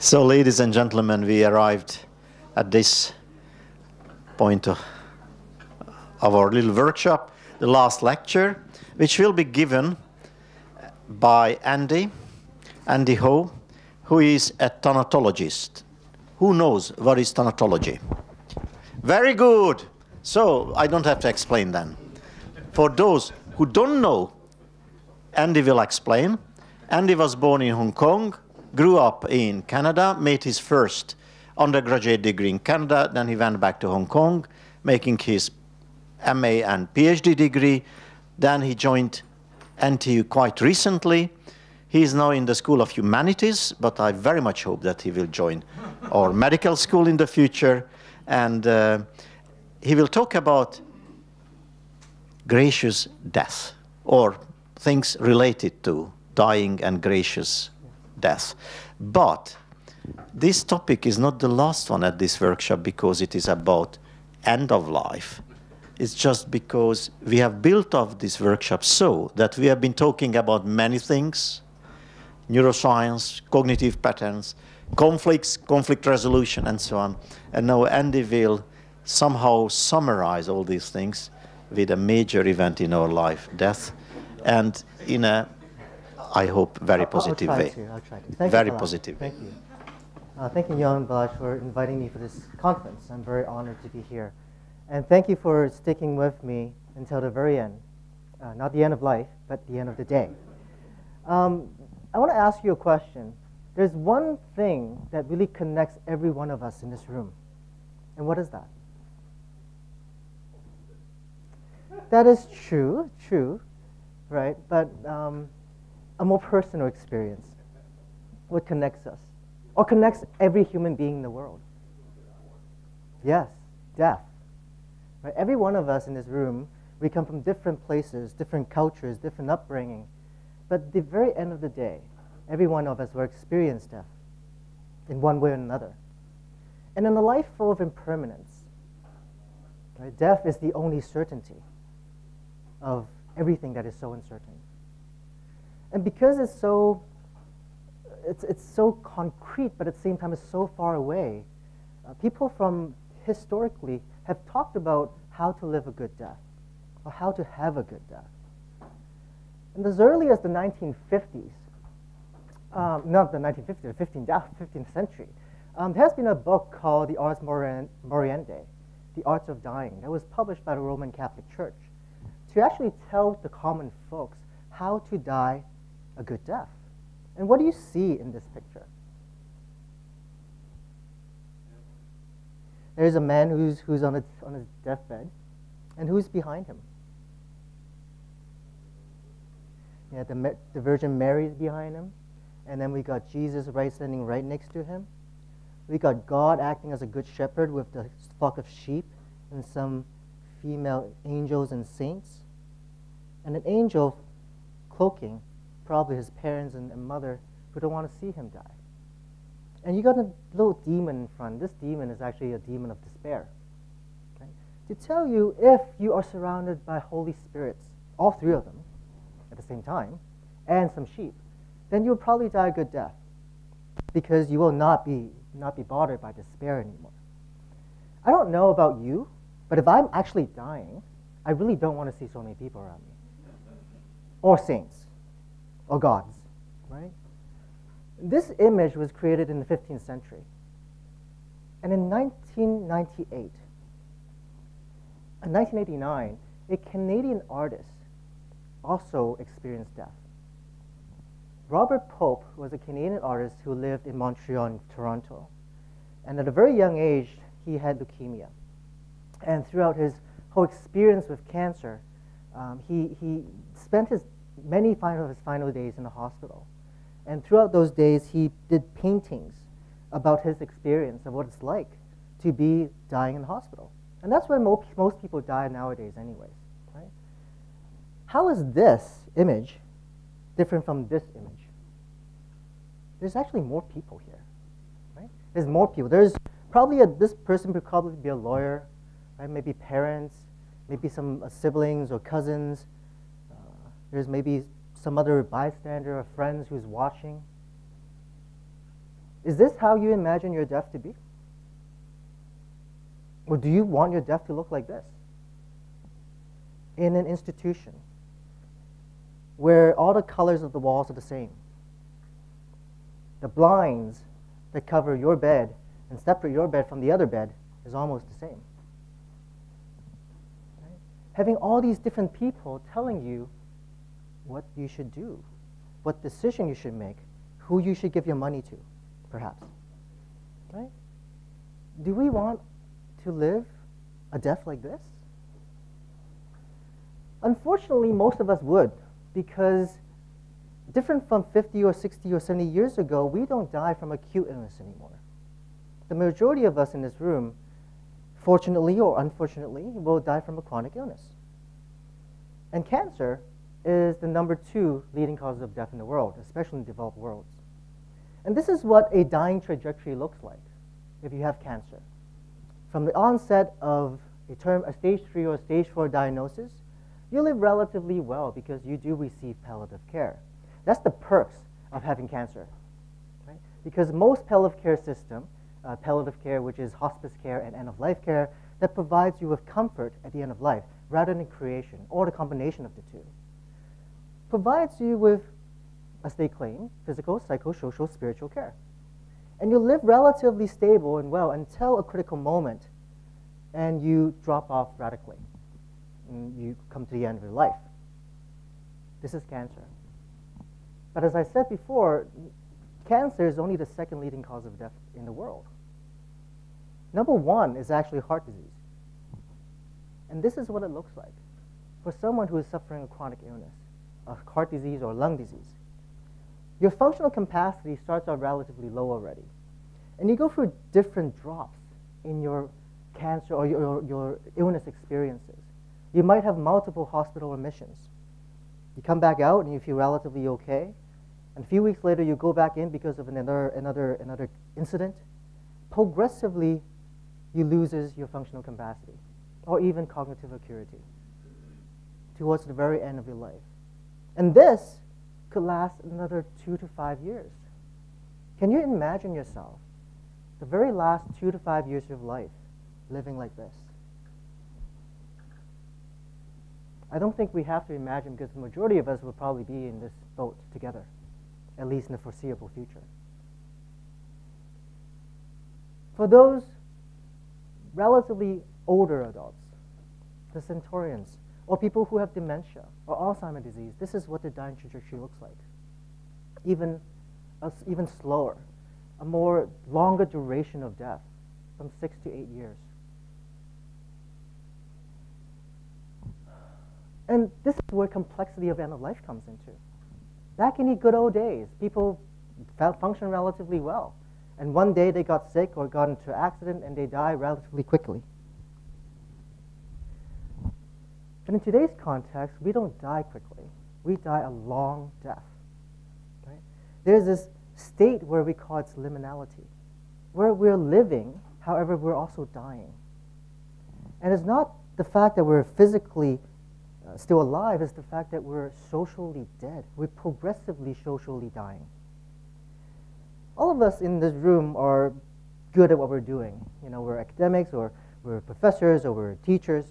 So, ladies and gentlemen, we arrived at this point of, our little workshop, the last lecture, which will be given by Andy, Andy Ho, who is a thanatologist. Who knows what is thanatology? Very good. So I don't have to explain then. For those who don't know, Andy will explain. Andy was born in Hong Kong, grew up in Canada, made his first undergraduate degree in Canada, then he went back to Hong Kong, making his MA and PhD degree. Then he joined NTU quite recently. He is now in the School of Humanities, but I very much hope that he will join our medical school in the future. And uh, he will talk about gracious death or things related to dying and gracious death. But this topic is not the last one at this workshop because it is about end of life. It's just because we have built up this workshop so that we have been talking about many things, neuroscience, cognitive patterns, conflicts, conflict resolution, and so on. And now Andy will somehow summarize all these things with a major event in our life, death, and in a, I hope, very positive way. To, I'll try to. Thank very you positive. Thank you. Uh, thank you, Jan Balash, for inviting me for this conference. I'm very honored to be here. And thank you for sticking with me until the very end. Uh, not the end of life, but the end of the day. Um, I want to ask you a question. There's one thing that really connects every one of us in this room. And what is that? That is true, true, right? But um, a more personal experience. What connects us? Or connects every human being in the world? Yes, death. Right? Every one of us in this room, we come from different places, different cultures, different upbringing. But at the very end of the day, every one of us will experience death in one way or another. And in a life full of impermanence, right, death is the only certainty of everything that is so uncertain. And because it's so it's, it's so concrete, but at the same time it's so far away, uh, people from historically have talked about how to live a good death or how to have a good death. And as early as the 1950s, um, not the 1950s, the 15th, 15th century, um, there has been a book called The Ars Moriendi, The Arts of Dying, that was published by the Roman Catholic Church to actually tell the common folks how to die a good death. And what do you see in this picture? There's a man who's, who's on, a, on his deathbed, and who's behind him? Yeah, the, the Virgin Mary is behind him, and then we got Jesus right standing right next to him. We got God acting as a good shepherd with the flock of sheep and some female angels and saints, and an angel cloaking probably his parents and, and mother who don't want to see him die. And you got a little demon in front. This demon is actually a demon of despair. Okay? To tell you if you are surrounded by Holy Spirits, all three of them at the same time, and some sheep, then you'll probably die a good death because you will not be, not be bothered by despair anymore. I don't know about you, but if I'm actually dying, I really don't want to see so many people around me. Or saints, or gods, right? This image was created in the 15th century. And in 1998, in 1989, a Canadian artist also experienced death. Robert Pope was a Canadian artist who lived in Montreal and Toronto. And at a very young age, he had leukemia. And throughout his whole experience with cancer, um, he, he spent his many of his final days in the hospital. And throughout those days, he did paintings about his experience of what it's like to be dying in the hospital. And that's where most, most people die nowadays anyways, right? How is this image different from this image? There's actually more people here, right? There's more people. There's probably a, this person could probably be a lawyer, right? Maybe parents, maybe some uh, siblings or cousins. There's maybe some other bystander or friends who's watching. Is this how you imagine your death to be? Or do you want your death to look like this? In an institution where all the colors of the walls are the same. The blinds that cover your bed and separate your bed from the other bed is almost the same. Right? Having all these different people telling you what you should do, what decision you should make, who you should give your money to, perhaps. Right? Do we want to live a death like this? Unfortunately, most of us would, because different from 50 or 60 or 70 years ago, we don't die from acute illness anymore. The majority of us in this room, fortunately or unfortunately, will die from a chronic illness. And cancer is the number two leading cause of death in the world, especially in developed worlds. And this is what a dying trajectory looks like if you have cancer. From the onset of a term, a stage three or stage four diagnosis, you live relatively well because you do receive palliative care. That's the perks of having cancer, right? Because most palliative care system, uh, palliative care, which is hospice care and end-of-life care, that provides you with comfort at the end of life rather than creation or the combination of the two, provides you with, as they claim, physical, psychosocial, spiritual care. And you live relatively stable and well until a critical moment and you drop off radically. And you come to the end of your life. This is cancer. But as I said before, cancer is only the second leading cause of death in the world. Number one is actually heart disease. And this is what it looks like for someone who is suffering a chronic illness, a heart disease or lung disease. Your functional capacity starts out relatively low already. And you go through different drops in your cancer or your, your illness experiences. You might have multiple hospital admissions. You come back out and you feel relatively okay. And a few weeks later, you go back in because of another, another, another incident. Progressively, you loses your functional capacity or even cognitive acuity towards the very end of your life. And this could last another two to five years. Can you imagine yourself, the very last two to five years of life, living like this? I don't think we have to imagine because the majority of us will probably be in this boat together, at least in the foreseeable future. For those relatively older adults, the centurions, or people who have dementia or Alzheimer's disease, this is what the dying trajectory looks like. Even, uh, even slower, a more longer duration of death, from six to eight years. And this is where complexity of end of life comes into. Back in the good old days, people functioned relatively well. And one day they got sick or got into accident and they die relatively quickly. But in today's context, we don't die quickly. We die a long death. Right? There's this state where we call it liminality, where we're living, however, we're also dying. And it's not the fact that we're physically uh, still alive, it's the fact that we're socially dead. We're progressively socially dying. All of us in this room are good at what we're doing. You know, we're academics or we're professors or we're teachers.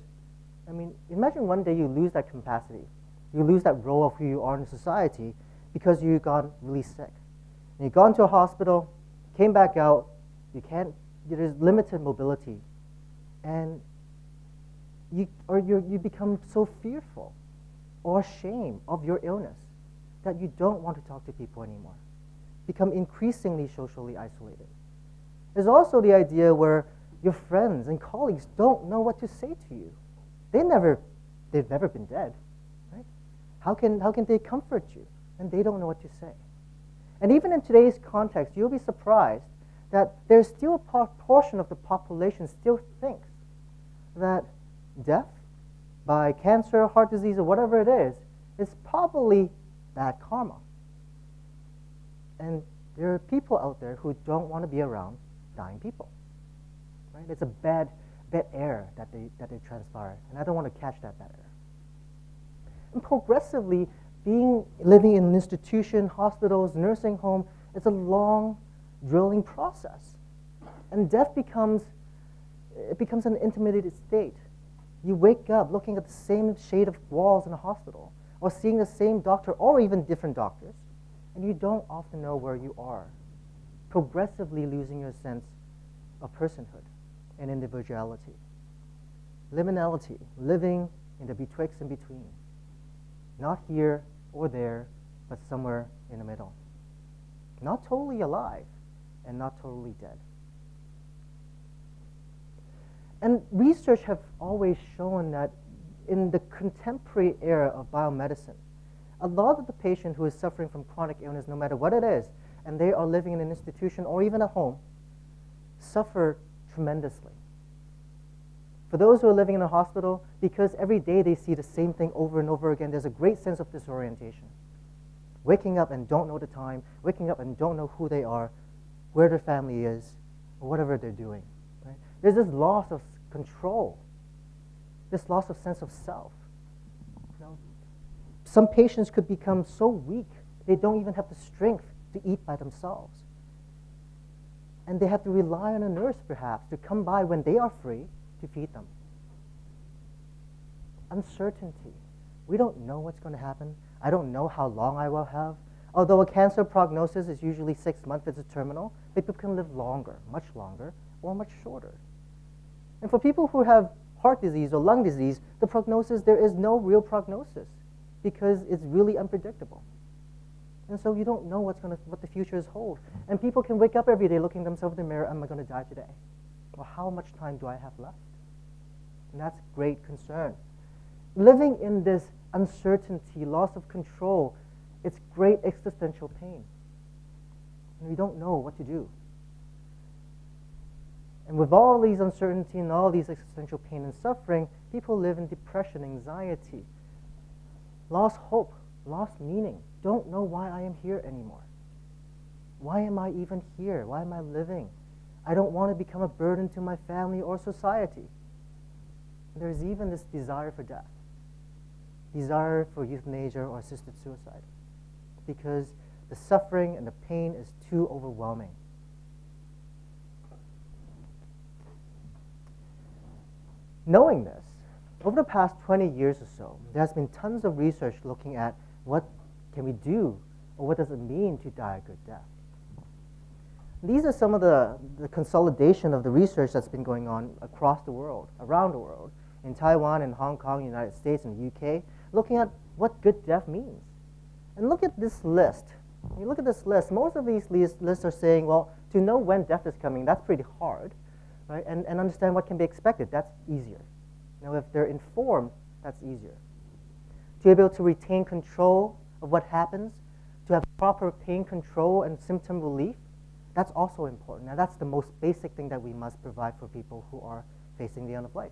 I mean, imagine one day you lose that capacity. You lose that role of who you are in society because you got really sick. And you got into a hospital, came back out, you can't, there's limited mobility. And you, or you you become so fearful or ashamed of your illness that you don't want to talk to people anymore. Become increasingly socially isolated. There's also the idea where your friends and colleagues don't know what to say to you they never, they've never been dead, right? How can, how can they comfort you? And they don't know what to say. And even in today's context, you'll be surprised that there's still a portion of the population still thinks that death by cancer, heart disease, or whatever it is, is probably bad karma. And there are people out there who don't want to be around dying people. Right? It's a bad bad air that they, that they transpire. And I don't want to catch that bad air. And progressively, being living in an institution, hospitals, nursing home, it's a long drilling process. And death becomes, it becomes an intermediate state. You wake up looking at the same shade of walls in a hospital, or seeing the same doctor, or even different doctors, and you don't often know where you are, progressively losing your sense of personhood and individuality. Liminality, living in the betwixt and between. Not here or there, but somewhere in the middle. Not totally alive and not totally dead. And research have always shown that in the contemporary era of biomedicine, a lot of the patient who is suffering from chronic illness, no matter what it is, and they are living in an institution or even at home, suffer tremendously. For those who are living in a hospital, because every day they see the same thing over and over again, there's a great sense of disorientation. Waking up and don't know the time, waking up and don't know who they are, where their family is, or whatever they're doing. Right? There's this loss of control, this loss of sense of self. You know, some patients could become so weak they don't even have the strength to eat by themselves. And they have to rely on a nurse, perhaps, to come by when they are free to feed them. Uncertainty. We don't know what's going to happen. I don't know how long I will have. Although a cancer prognosis is usually six months, it's a terminal, people can live longer, much longer, or much shorter. And for people who have heart disease or lung disease, the prognosis, there is no real prognosis because it's really unpredictable. And so you don't know what's gonna, what the future is hold. And people can wake up every day looking themselves in the mirror, am I going to die today? Or how much time do I have left? And that's great concern. Living in this uncertainty, loss of control, it's great existential pain. And we don't know what to do. And with all these uncertainty and all these existential pain and suffering, people live in depression, anxiety, lost hope, lost meaning, don't know why I am here anymore. Why am I even here? Why am I living? I don't want to become a burden to my family or society. There's even this desire for death, desire for euthanasia or assisted suicide, because the suffering and the pain is too overwhelming. Knowing this, over the past 20 years or so, there has been tons of research looking at what can we do or what does it mean to die a good death. These are some of the, the consolidation of the research that's been going on across the world, around the world, in Taiwan and Hong Kong, United States, and the UK, looking at what good death means. And look at this list. You look at this list, most of these lists are saying, well, to know when death is coming, that's pretty hard right? And, and understand what can be expected, that's easier. Now, if they're informed, that's easier. To be able to retain control of what happens, to have proper pain control and symptom relief, that's also important. Now, that's the most basic thing that we must provide for people who are facing the end of life.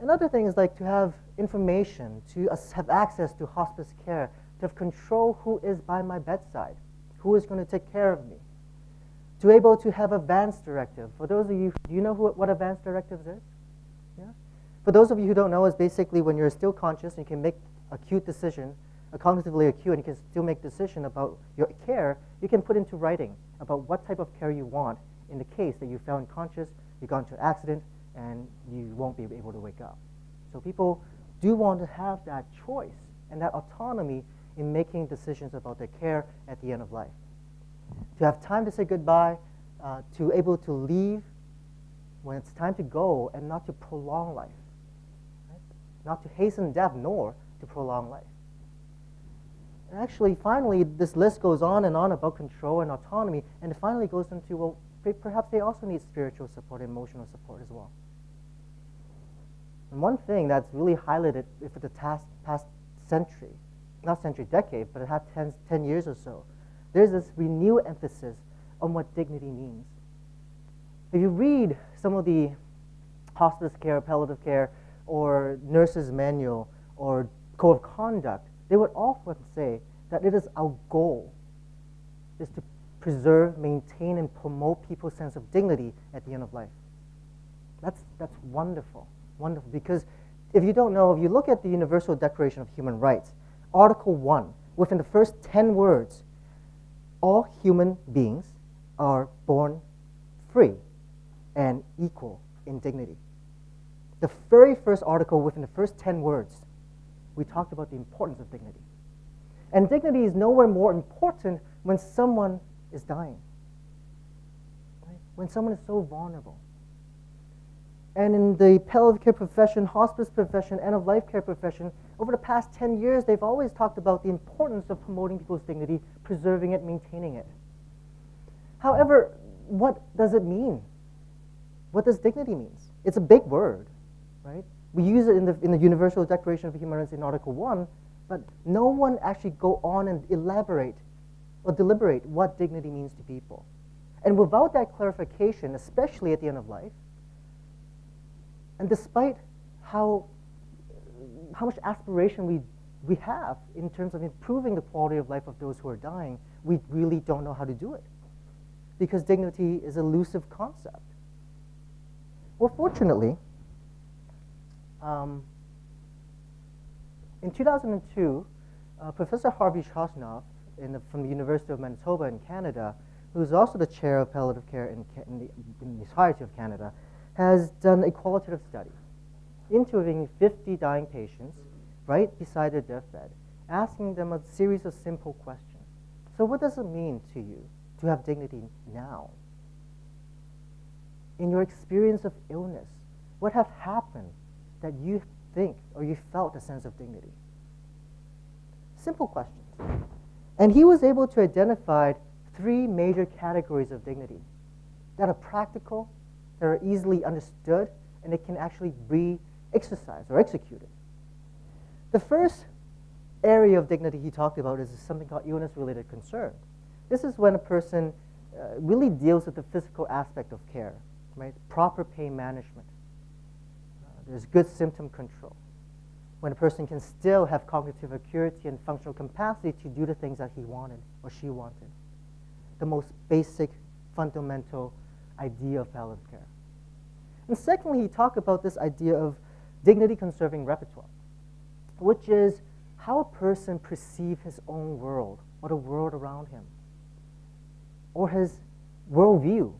Another thing is like to have information, to have access to hospice care, to have control who is by my bedside, who is going to take care of me, to be able to have advance directive. For those of you, do you know who, what advance directive is? For those of you who don't know, it's basically when you're still conscious and you can make acute decision, a cognitively acute, and you can still make decision about your care, you can put into writing about what type of care you want in the case that you fell unconscious, you got into an accident, and you won't be able to wake up. So people do want to have that choice and that autonomy in making decisions about their care at the end of life to have time to say goodbye, uh, to able to leave when it's time to go, and not to prolong life. Not to hasten death, nor to prolong life. And actually, finally, this list goes on and on about control and autonomy, and it finally goes into, well, perhaps they also need spiritual support, emotional support as well. And one thing that's really highlighted for the past, past century, not century, decade, but it had 10, 10 years or so, there's this renewed emphasis on what dignity means. If you read some of the hospice care, palliative care, or nurse's manual, or code of conduct, they would often say that it is our goal is to preserve, maintain, and promote people's sense of dignity at the end of life. That's, that's wonderful, wonderful. Because if you don't know, if you look at the Universal Declaration of Human Rights, Article 1, within the first 10 words, all human beings are born free and equal in dignity. The very first article, within the first 10 words, we talked about the importance of dignity. And dignity is nowhere more important when someone is dying, right? when someone is so vulnerable. And in the palliative care profession, hospice profession, end of life care profession, over the past 10 years, they've always talked about the importance of promoting people's dignity, preserving it, maintaining it. However, what does it mean? What does dignity mean? It's a big word, right? We use it in the, in the Universal Declaration of Human Rights in Article 1, but no one actually go on and elaborate or deliberate what dignity means to people. And without that clarification, especially at the end of life, and despite how, how much aspiration we, we have in terms of improving the quality of life of those who are dying, we really don't know how to do it. Because dignity is elusive concept. Well, fortunately, um, in 2002, uh, Professor Harvey Chochinov the, from the University of Manitoba in Canada, who is also the chair of palliative care in, in, the, in the Society of Canada, has done a qualitative study interviewing 50 dying patients right beside their deathbed, asking them a series of simple questions. So, what does it mean to you to have dignity now? In your experience of illness, what have happened that you think or you felt a sense of dignity? Simple questions. And he was able to identify three major categories of dignity that are practical, that are easily understood, and it can actually be exercised or executed. The first area of dignity he talked about is something called illness related concern. This is when a person uh, really deals with the physical aspect of care, right? Proper pain management. There's good symptom control. When a person can still have cognitive acuity and functional capacity to do the things that he wanted or she wanted. The most basic, fundamental idea of palliative care. And secondly, he talked about this idea of dignity conserving repertoire, which is how a person perceives his own world or the world around him, or his worldview.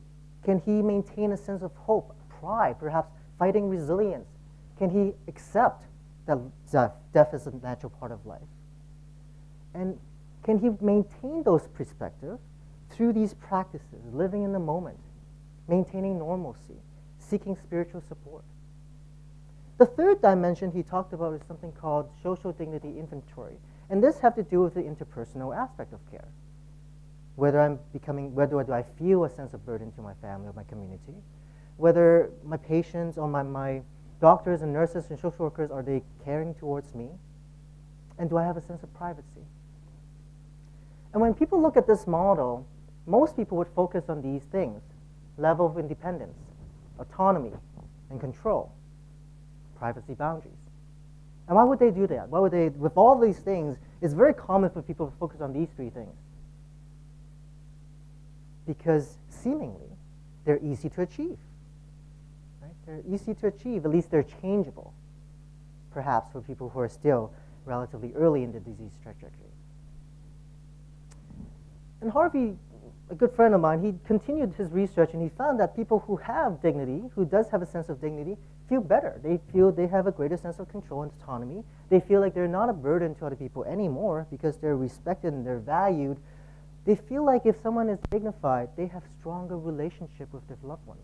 Can he maintain a sense of hope, pride, perhaps fighting resilience? Can he accept that death, death is a natural part of life? And can he maintain those perspectives through these practices, living in the moment, maintaining normalcy, seeking spiritual support? The third dimension he talked about is something called social dignity inventory. And this has to do with the interpersonal aspect of care. Whether I'm becoming, whether do I feel a sense of burden to my family or my community, whether my patients or my, my doctors and nurses and social workers, are they caring towards me? And do I have a sense of privacy? And when people look at this model, most people would focus on these things level of independence, autonomy, and control privacy boundaries. And why would they do that? Why would they, with all these things, it's very common for people to focus on these three things. Because seemingly, they're easy to achieve. They're easy to achieve, at least they're changeable, perhaps for people who are still relatively early in the disease trajectory. And Harvey, a good friend of mine, he continued his research and he found that people who have dignity, who does have a sense of dignity, feel better. They feel they have a greater sense of control and autonomy. They feel like they're not a burden to other people anymore because they're respected and they're valued. They feel like if someone is dignified, they have stronger relationship with their loved ones.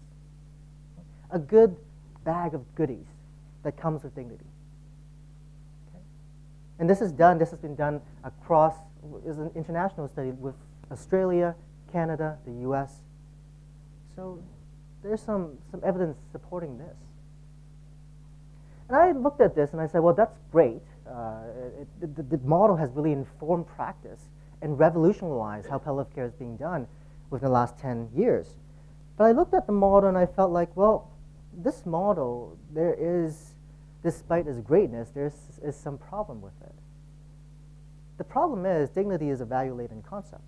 A good bag of goodies that comes with dignity. Okay? And this is done, this has been done across, is an international study with Australia, Canada, the US. So there's some, some evidence supporting this. And I looked at this and I said, well, that's great. Uh, it, the, the, model has really informed practice and revolutionized how palliative care is being done within the last 10 years. But I looked at the model and I felt like, well, this model, there is, despite its greatness, there is, is some problem with it. The problem is dignity is a value-laden concept.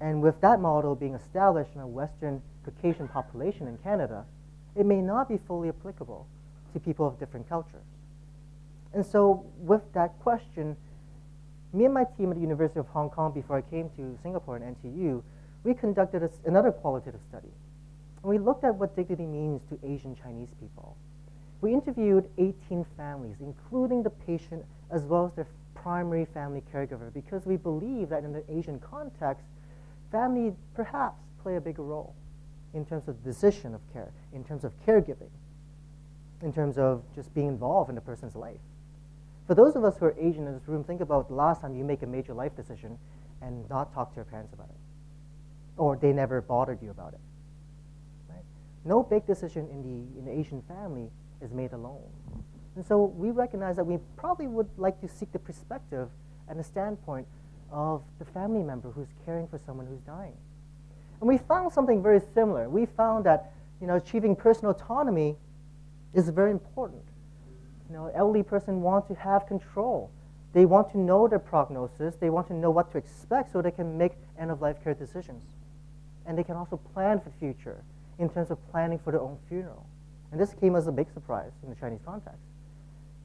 And with that model being established in a Western Caucasian population in Canada, it may not be fully applicable to people of different cultures. And so, with that question, me and my team at the University of Hong Kong, before I came to Singapore and NTU, we conducted a, another qualitative study. And we looked at what dignity means to Asian Chinese people. We interviewed 18 families, including the patient as well as their primary family caregiver, because we believe that in the Asian context, family perhaps play a bigger role in terms of decision of care, in terms of caregiving, in terms of just being involved in a person's life. For those of us who are Asian in this room, think about the last time you make a major life decision and not talk to your parents about it, or they never bothered you about it. No big decision in the, in the Asian family is made alone. And so we recognize that we probably would like to seek the perspective and the standpoint of the family member who's caring for someone who's dying. And we found something very similar. We found that you know, achieving personal autonomy is very important. You know, elderly person want to have control. They want to know their prognosis. They want to know what to expect so they can make end-of-life care decisions. And they can also plan for the future in terms of planning for their own funeral. And this came as a big surprise in the Chinese context.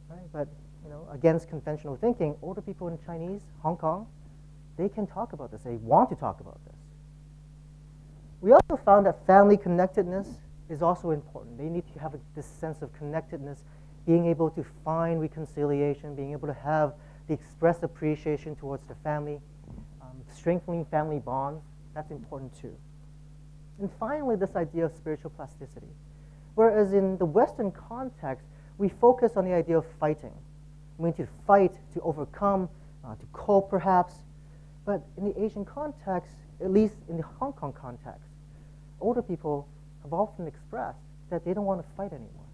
Right? But you know, against conventional thinking, older people in Chinese, Hong Kong, they can talk about this. They want to talk about this. We also found that family connectedness is also important. They need to have this sense of connectedness, being able to find reconciliation, being able to have the express appreciation towards the family, um, strengthening family bonds. That's important too. And finally, this idea of spiritual plasticity. Whereas in the Western context, we focus on the idea of fighting. We need to fight to overcome, uh, to cope perhaps. But in the Asian context, at least in the Hong Kong context, older people have often expressed that they don't want to fight anymore.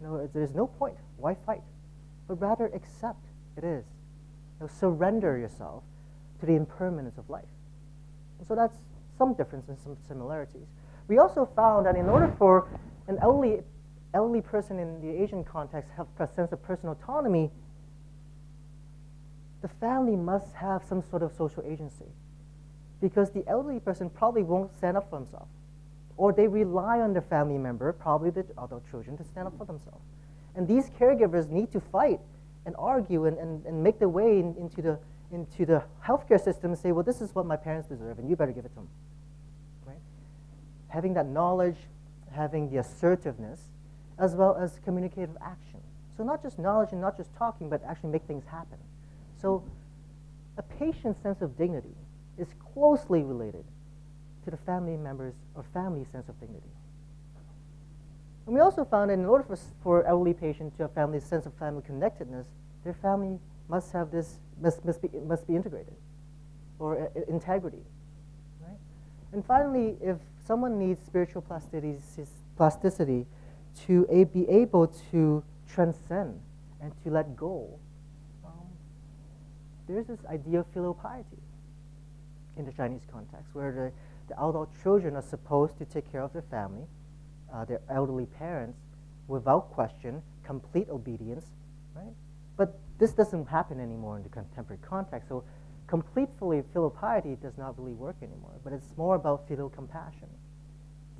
You know, there's no point. Why fight? But rather accept it is. You know, surrender yourself to the impermanence of life. And so that's some differences and some similarities. We also found that in order for an elderly, elderly person in the Asian context to have a sense of personal autonomy, the family must have some sort of social agency because the elderly person probably won't stand up for himself or they rely on their family member, probably the adult children, to stand up for themselves. And these caregivers need to fight and argue and, and, and make their way in, into, the, into the healthcare system and say, well, this is what my parents deserve, and you better give it to them. Having that knowledge, having the assertiveness, as well as communicative action. So not just knowledge and not just talking, but actually make things happen. So a patient's sense of dignity is closely related to the family members or family sense of dignity. And we also found that in order for, for elderly patients to have family sense of family connectedness, their family must have this, must, must, be, must be integrated or uh, integrity. Right? And finally, if someone needs spiritual plasticity, plasticity to be able to transcend and to let go, um, there's this idea of filial piety in the Chinese context, where the the adult children are supposed to take care of their family, uh, their elderly parents, without question, complete obedience, right? But this doesn't happen anymore in the contemporary context. So complete filial piety does not really work anymore, but it's more about filial compassion.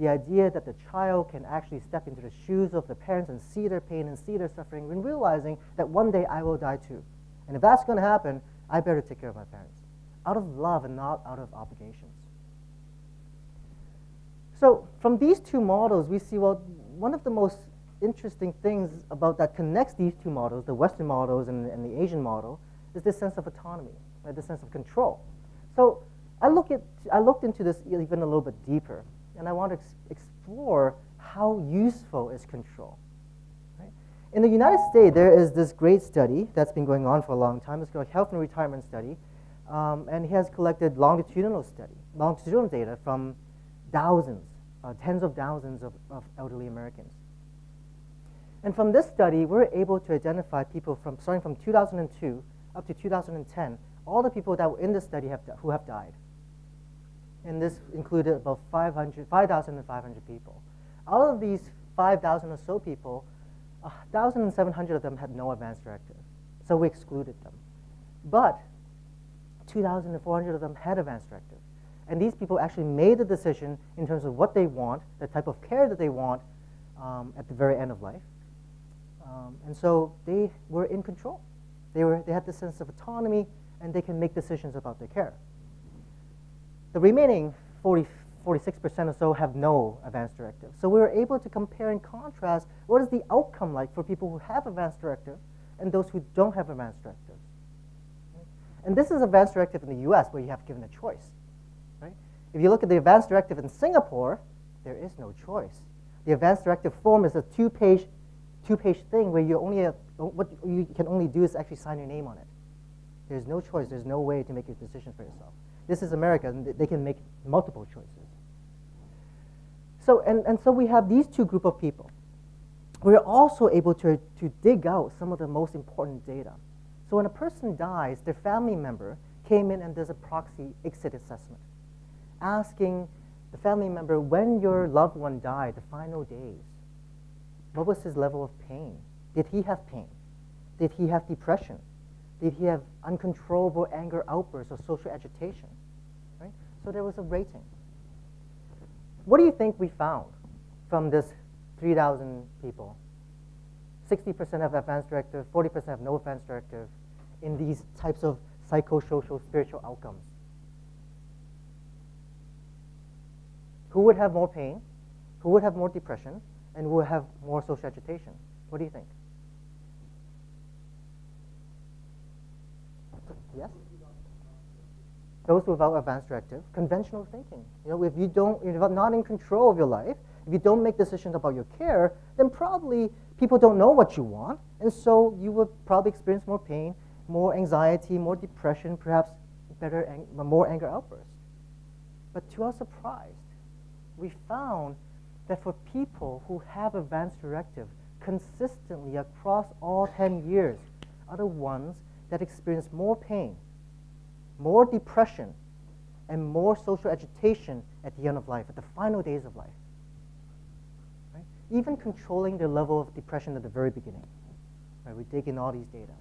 The idea that the child can actually step into the shoes of the parents and see their pain and see their suffering and realizing that one day I will die too. And if that's going to happen, I better take care of my parents out of love and not out of obligations. So from these two models, we see, well, one of the most interesting things about that connects these two models, the Western models and, and the Asian model, is this sense of autonomy, right, the sense of control. So I, look at, I looked into this even a little bit deeper, and I want to ex explore how useful is control. Right? In the United States, there is this great study that's been going on for a long time. It's called Health and Retirement Study, um, and he has collected longitudinal study, longitudinal data from thousands uh, tens of thousands of, of elderly Americans. And from this study, we're able to identify people from starting from 2002 up to 2010, all the people that were in the study have, who have died. And this included about 500, 5,500 people. Out of these 5,000 or so people, 1,700 of them had no advance directive. So we excluded them. But 2,400 of them had advance directive. And these people actually made the decision in terms of what they want, the type of care that they want um, at the very end of life. Um, and so they were in control. They, were, they had this sense of autonomy and they can make decisions about their care. The remaining 40, 46% or so have no advance directive. So we were able to compare and contrast what is the outcome like for people who have advance directive and those who don't have advance directive. And this is advance directive in the US where you have given a choice. Right? If you look at the advance directive in Singapore, there is no choice. The advance directive form is a two-page two-page thing where you only have, what you can only do is actually sign your name on it. There's no choice. There's no way to make a decision for yourself. This is America, and they can make multiple choices. So, and, and so we have these two group of people. We're also able to, to dig out some of the most important data. So when a person dies, their family member came in and does a proxy exit assessment, asking the family member when your loved one died, the final days, what was his level of pain? Did he have pain? Did he have depression? Did he have uncontrollable anger outbursts or social agitation? Right? So there was a rating. What do you think we found from this 3,000 people? 60% have advanced directive, 40% have no advanced directive in these types of psychosocial spiritual outcomes. Who would have more pain? Who would have more depression? And who would have more social agitation? What do you think? Yes? those without advanced directive, conventional thinking. You know, if you don't, you're not in control of your life, if you don't make decisions about your care, then probably people don't know what you want, and so you will probably experience more pain, more anxiety, more depression, perhaps better, ang more anger outbursts. But to our surprise, we found that for people who have advanced directive consistently across all 10 years are the ones that experience more pain, more depression, and more social agitation at the end of life, at the final days of life. Right? Even controlling their level of depression at the very beginning. Right? We dig in all these data.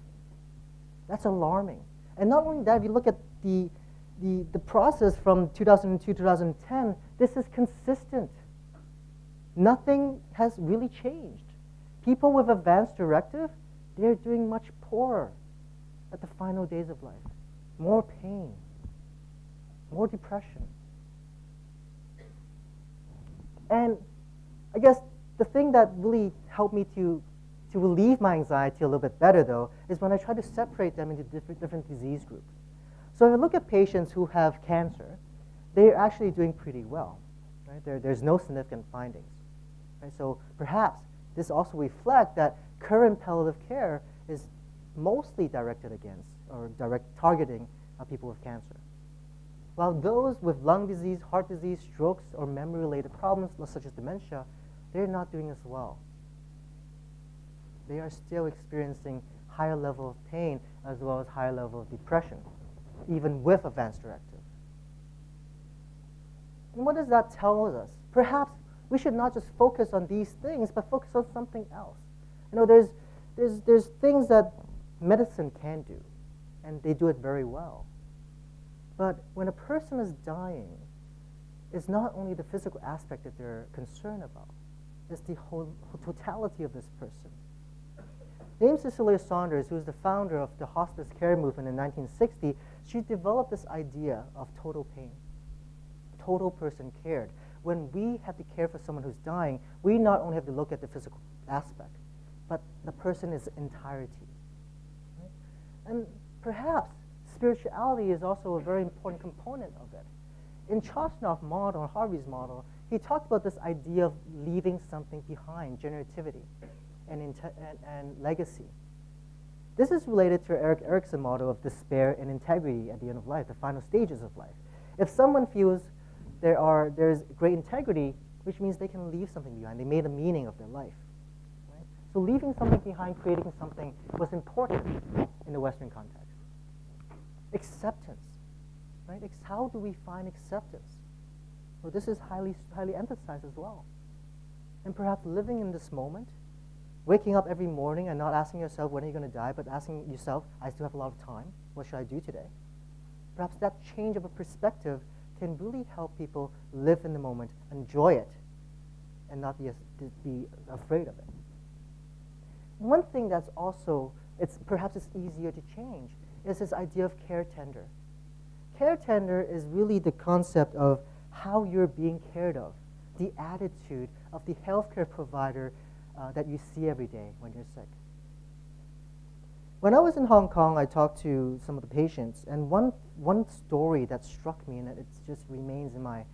That's alarming. And not only that, if you look at the, the, the process from 2002 2010, this is consistent. Nothing has really changed. People with advanced directive, they're doing much poorer at the final days of life more pain, more depression. And I guess the thing that really helped me to, to relieve my anxiety a little bit better, though, is when I try to separate them into different, different disease groups. So if I look at patients who have cancer, they're actually doing pretty well. Right? There, there's no significant findings. Right? So perhaps this also reflects that current palliative care is mostly directed against or direct targeting people with cancer. While those with lung disease, heart disease, strokes, or memory-related problems such as dementia, they're not doing as well. They are still experiencing higher level of pain as well as higher level of depression, even with advanced directive. And what does that tell us? Perhaps we should not just focus on these things, but focus on something else. You know, there's, there's, there's things that medicine can do and they do it very well. But when a person is dying, it's not only the physical aspect that they're concerned about, it's the whole totality of this person. Named Cecilia Saunders, who is the founder of the hospice care movement in 1960, she developed this idea of total pain, total person cared. When we have to care for someone who's dying, we not only have to look at the physical aspect, but the person is entirety. And perhaps spirituality is also a very important component of it. In Chochinov model, Harvey's model, he talked about this idea of leaving something behind, generativity and, and, and legacy. This is related to Erik Erikson model of despair and integrity at the end of life, the final stages of life. If someone feels there are, there's great integrity, which means they can leave something behind. They made a meaning of their life. So leaving something behind, creating something was important in the Western context acceptance. Right? How do we find acceptance? Well, this is highly, highly emphasized as well. And perhaps living in this moment, waking up every morning and not asking yourself when are you going to die, but asking yourself, I still have a lot of time. What should I do today? Perhaps that change of a perspective can really help people live in the moment, enjoy it, and not be, be afraid of it. One thing that's also, it's perhaps it's easier to change is this idea of care tenor. Care tenor is really the concept of how you're being cared of, the attitude of the healthcare provider uh, that you see every day when you're sick. When I was in Hong Kong, I talked to some of the patients, and one, one story that struck me and it just remains in my,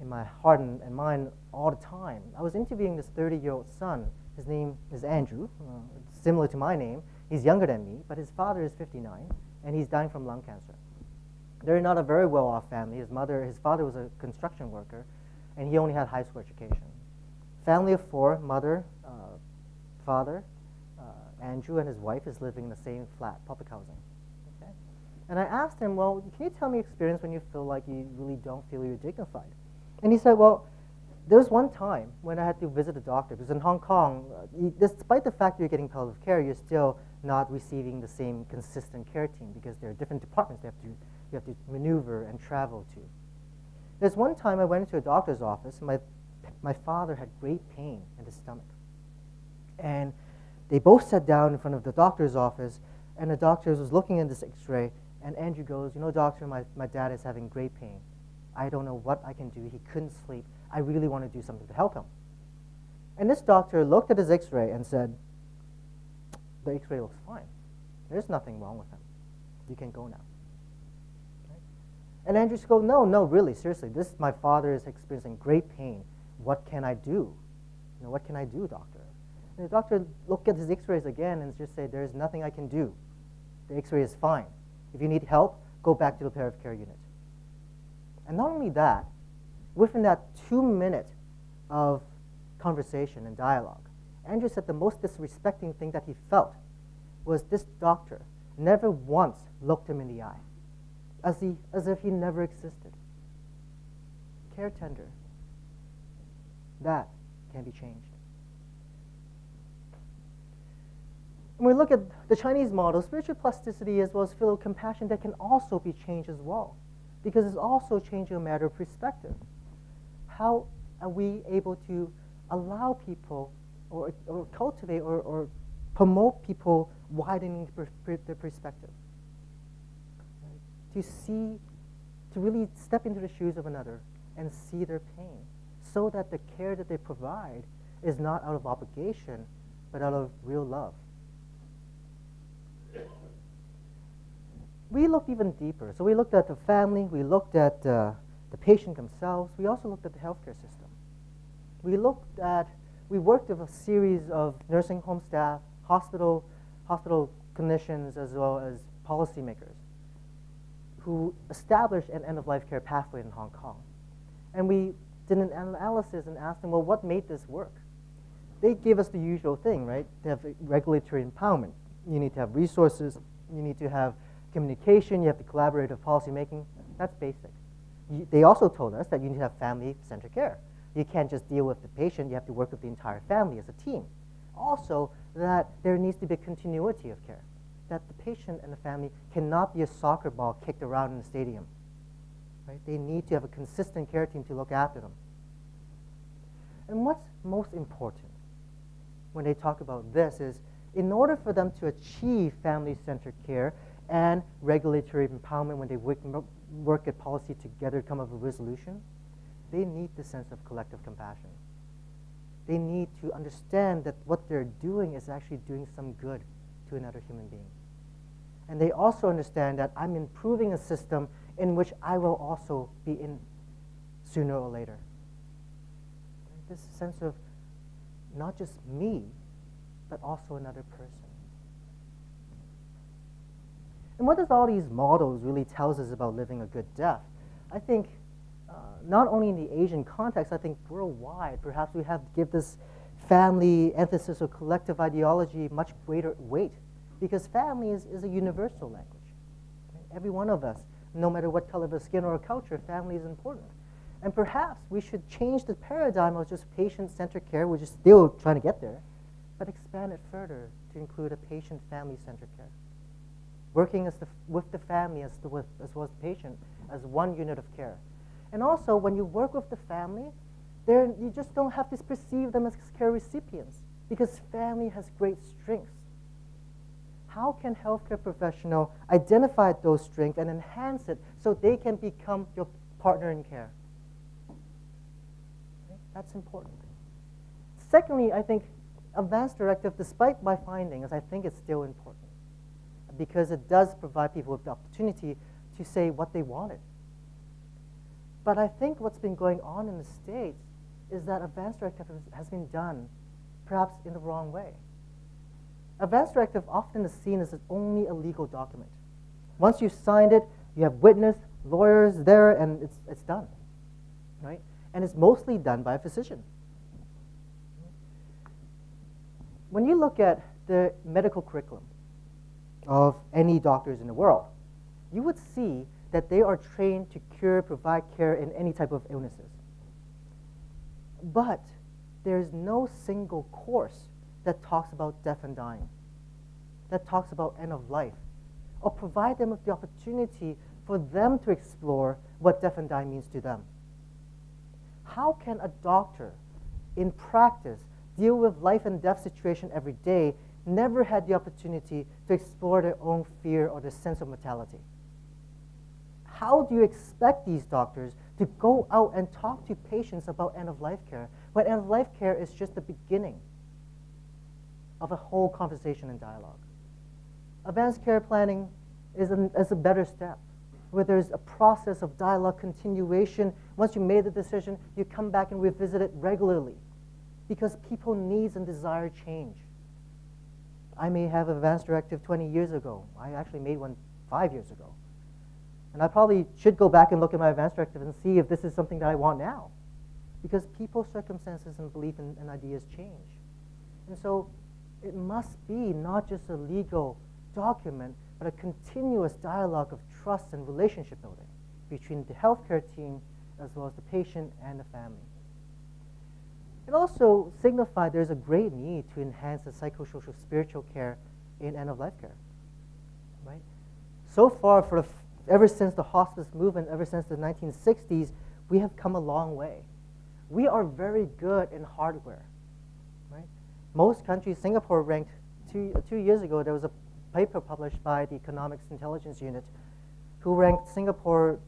in my heart and, and mind all the time. I was interviewing this 30 year old son. His name is Andrew, uh, similar to my name. He's younger than me, but his father is 59, and he's dying from lung cancer. They're not a very well off family. His, mother, his father was a construction worker, and he only had high school education. Family of four mother, uh, father, Andrew and his wife is living in the same flat, public housing. Okay? And I asked him, well, can you tell me experience when you feel like you really don't feel you're dignified? And he said, well, there was one time when I had to visit a doctor because in Hong Kong, uh, despite the fact you're getting palliative care, you're still not receiving the same consistent care team because there are different departments you have to, you have to maneuver and travel to. There's one time I went into a doctor's office, and my, my father had great pain in his stomach. And they both sat down in front of the doctor's office, and the doctor was looking at this x ray. And Andrew goes, You know, doctor, my, my dad is having great pain. I don't know what I can do. He couldn't sleep. I really want to do something to help him. And this doctor looked at his x ray and said, The x ray looks fine. There's nothing wrong with him. You can go now. And Andrew goes, No, no, really, seriously. This, my father is experiencing great pain. What can I do? You know, what can I do, doctor? And the doctor looked at his x-rays again and just said, there's nothing I can do. The x-ray is fine. If you need help, go back to the palliative care unit. And not only that, within that two minute of conversation and dialogue, Andrew said the most disrespecting thing that he felt was this doctor never once looked him in the eye, as, he, as if he never existed. Care tenor. That can be changed. When we look at the Chinese model, spiritual plasticity as well as filial compassion, that can also be changed as well, because it's also changing a matter of perspective. How are we able to allow people or, or cultivate or, or promote people widening their perspective? To see, to really step into the shoes of another and see their pain so that the care that they provide is not out of obligation, but out of real love. we looked even deeper. So we looked at the family, we looked at uh, the patient themselves, we also looked at the healthcare system. We looked at, we worked with a series of nursing home staff, hospital, hospital clinicians, as well as policymakers who established an end-of-life care pathway in Hong Kong. And we did an analysis and asked them, well, what made this work? They gave us the usual thing, right? They have regulatory empowerment. You need to have resources. You need to have communication, you have to collaborative policy making. That's basic. They also told us that you need to have family-centered care. You can't just deal with the patient, you have to work with the entire family as a team. Also, that there needs to be continuity of care, that the patient and the family cannot be a soccer ball kicked around in the stadium. Right? They need to have a consistent care team to look after them. And what's most important when they talk about this is in order for them to achieve family-centered care, and regulatory empowerment when they work, at policy together to come up with a resolution, they need the sense of collective compassion. They need to understand that what they're doing is actually doing some good to another human being. And they also understand that I'm improving a system in which I will also be in sooner or later. This sense of not just me, but also another person. And what does all these models really tells us about living a good death? I think uh, not only in the Asian context, I think worldwide, perhaps we have to give this family emphasis or collective ideology much greater weight because family is, is a universal language. Every one of us, no matter what color of skin or culture, family is important. And perhaps we should change the paradigm of just patient-centered care, which is still trying to get there, but expand it further to include a patient-family-centered care working as the, with the family as, the, with, as well as the patient as one unit of care. And also, when you work with the family, you just don't have to perceive them as care recipients because family has great strengths. how can healthcare professional identify those strengths and enhance it so they can become your partner in care? Okay? That's important. Secondly, I think advance directive, despite my findings, I think it's still important because it does provide people with the opportunity to say what they wanted. But I think what's been going on in the States is that advance directive has been done perhaps in the wrong way. Advance directive often is seen as only a legal document. Once you've signed it, you have witness, lawyers there, and it's, it's done, right? And it's mostly done by a physician. When you look at the medical curriculum of any doctors in the world, you would see that they are trained to cure, provide care in any type of illnesses. But there's no single course that talks about death and dying, that talks about end of life, or provide them with the opportunity for them to explore what death and dying means to them. How can a doctor in practice deal with life and death situation every day never had the opportunity to explore their own fear or their sense of mortality? How do you expect these doctors to go out and talk to patients about end of life care when end of life care is just the beginning? of a whole conversation and dialogue. Advanced care planning is, an, is a better step, where there's a process of dialogue continuation. Once you made the decision, you come back and revisit it regularly because people needs and desire change. I may have an advance directive 20 years ago. I actually made one five years ago. And I probably should go back and look at my advance directive and see if this is something that I want now. Because people's circumstances and belief and, and ideas change. And so it must be not just a legal document, but a continuous dialogue of trust and relationship building between the healthcare team as well as the patient and the family. It also signified there's a great need to enhance the psychosocial spiritual care in end of life care. Right? So far, for the, ever since the hospice movement, ever since the 1960s, we have come a long way. We are very good in hardware right? most countries, Singapore ranked two, two years ago, there was a paper published by the Economist Intelligence Unit who ranked Singapore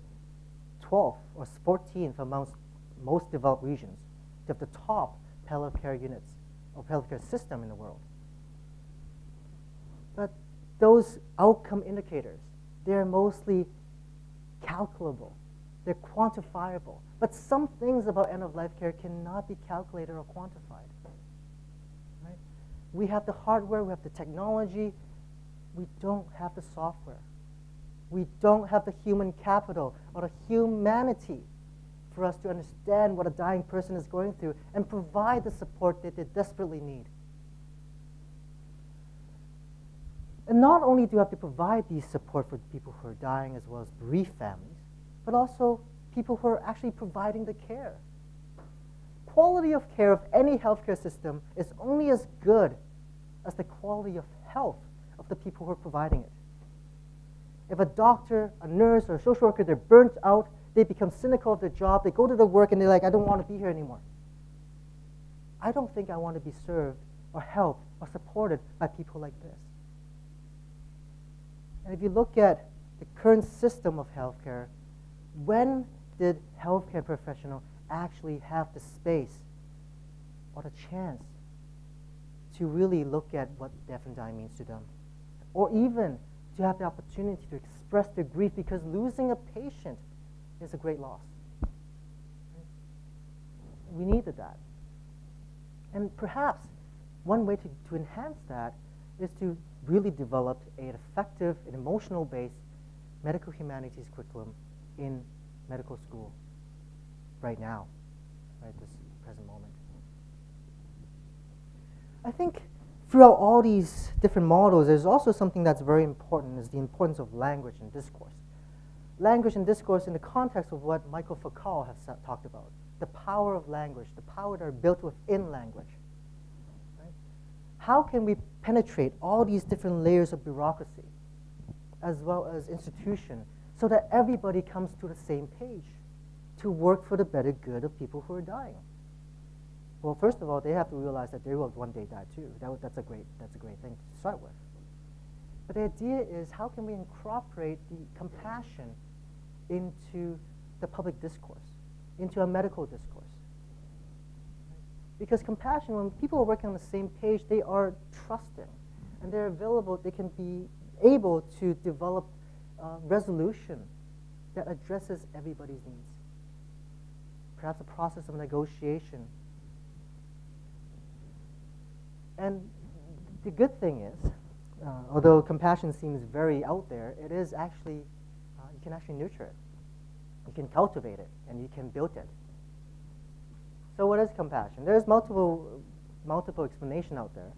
12th or 14th amongst most developed regions to have the top palliative care units or palliative care system in the world. But those outcome indicators, they're mostly calculable, they're quantifiable. But some things about end of life care cannot be calculated or quantified. Right? We have the hardware, we have the technology, we don't have the software. We don't have the human capital or the humanity for us to understand what a dying person is going through and provide the support that they desperately need. And not only do you have to provide these support for people who are dying as well as bereaved families, but also people who are actually providing the care. Quality of care of any healthcare system is only as good as the quality of health of the people who are providing it. If a doctor, a nurse, or a social worker, they're burnt out, they become cynical of their job, they go to their work and they're like, I don't want to be here anymore. I don't think I want to be served or helped or supported by people like this. And if you look at the current system of healthcare, when did healthcare professionals actually have the space or the chance to really look at what death and dying means to them. Or even to have the opportunity to express their grief because losing a patient is a great loss. We needed that. And perhaps one way to, to enhance that is to really develop an effective and emotional based medical humanities curriculum in medical school right now, right this present moment. I think throughout all these different models, there's also something that's very important is the importance of language and discourse. Language and discourse in the context of what Michael Foucault has talked about, the power of language, the power that are built within language. Right? How can we penetrate all these different layers of bureaucracy as well as institution so that everybody comes to the same page to work for the better good of people who are dying? Well, first of all, they have to realize that they will one day die too. That, that's, a great, that's a great thing to start with. But the idea is how can we incorporate the compassion into the public discourse, into a medical discourse? Because compassion, when people are working on the same page, they are trusting and they're available, they can be able to develop uh, resolution that addresses everybody's needs. Perhaps a process of negotiation. And the good thing is, uh, although compassion seems very out there, it is actually, can actually nurture it. You can cultivate it and you can build it. So what is compassion? There's multiple, multiple explanation out there.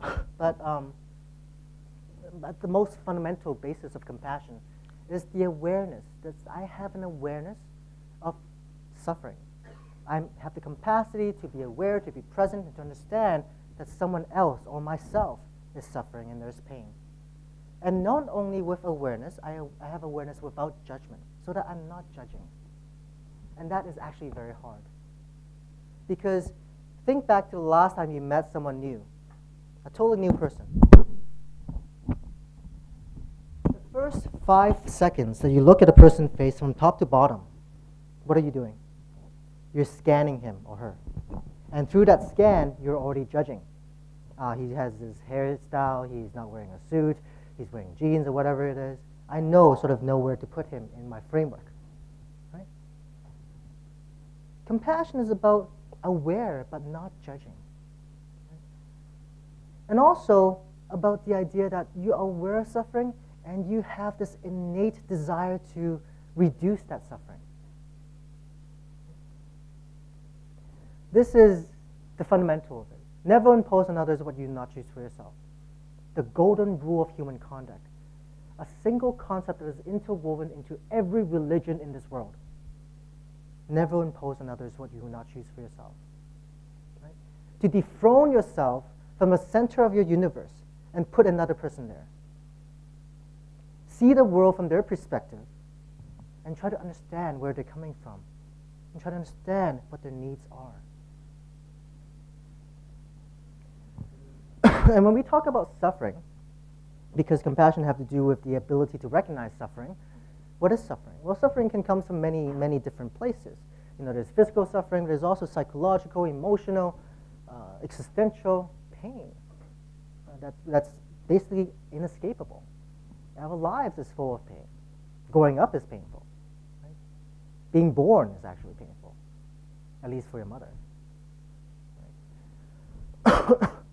but, um, but the most fundamental basis of compassion is the awareness that I have an awareness of suffering. I have the capacity to be aware, to be present, and to understand that someone else or myself is suffering and there's pain. And not only with awareness, I, I have awareness without judgment, so that I'm not judging. And that is actually very hard. Because think back to the last time you met someone new, a totally new person. The first five seconds that you look at a person's face from top to bottom, what are you doing? You're scanning him or her. And through that scan, you're already judging. Uh, he has his hairstyle, he's not wearing a suit, he's wearing jeans or whatever it is. I know, sort of know where to put him in my framework. Right? Compassion is about aware but not judging. And also about the idea that you are aware of suffering and you have this innate desire to reduce that suffering. This is the fundamental of it. Never impose on others what you do not choose for yourself. The golden rule of human conduct. A single concept that is interwoven into every religion in this world. Never impose on others what you do not choose for yourself. Right? To dethrone yourself from the center of your universe and put another person there. See the world from their perspective and try to understand where they're coming from and try to understand what their needs are. and when we talk about suffering, because compassion have to do with the ability to recognize suffering, what is suffering? Well, suffering can come from many, many different places. You know, there's physical suffering, there's also psychological, emotional, uh, existential pain. Uh, that, that's basically inescapable. Our lives is full of pain. Growing up is painful. Right? Being born is actually painful, at least for your mother. Right?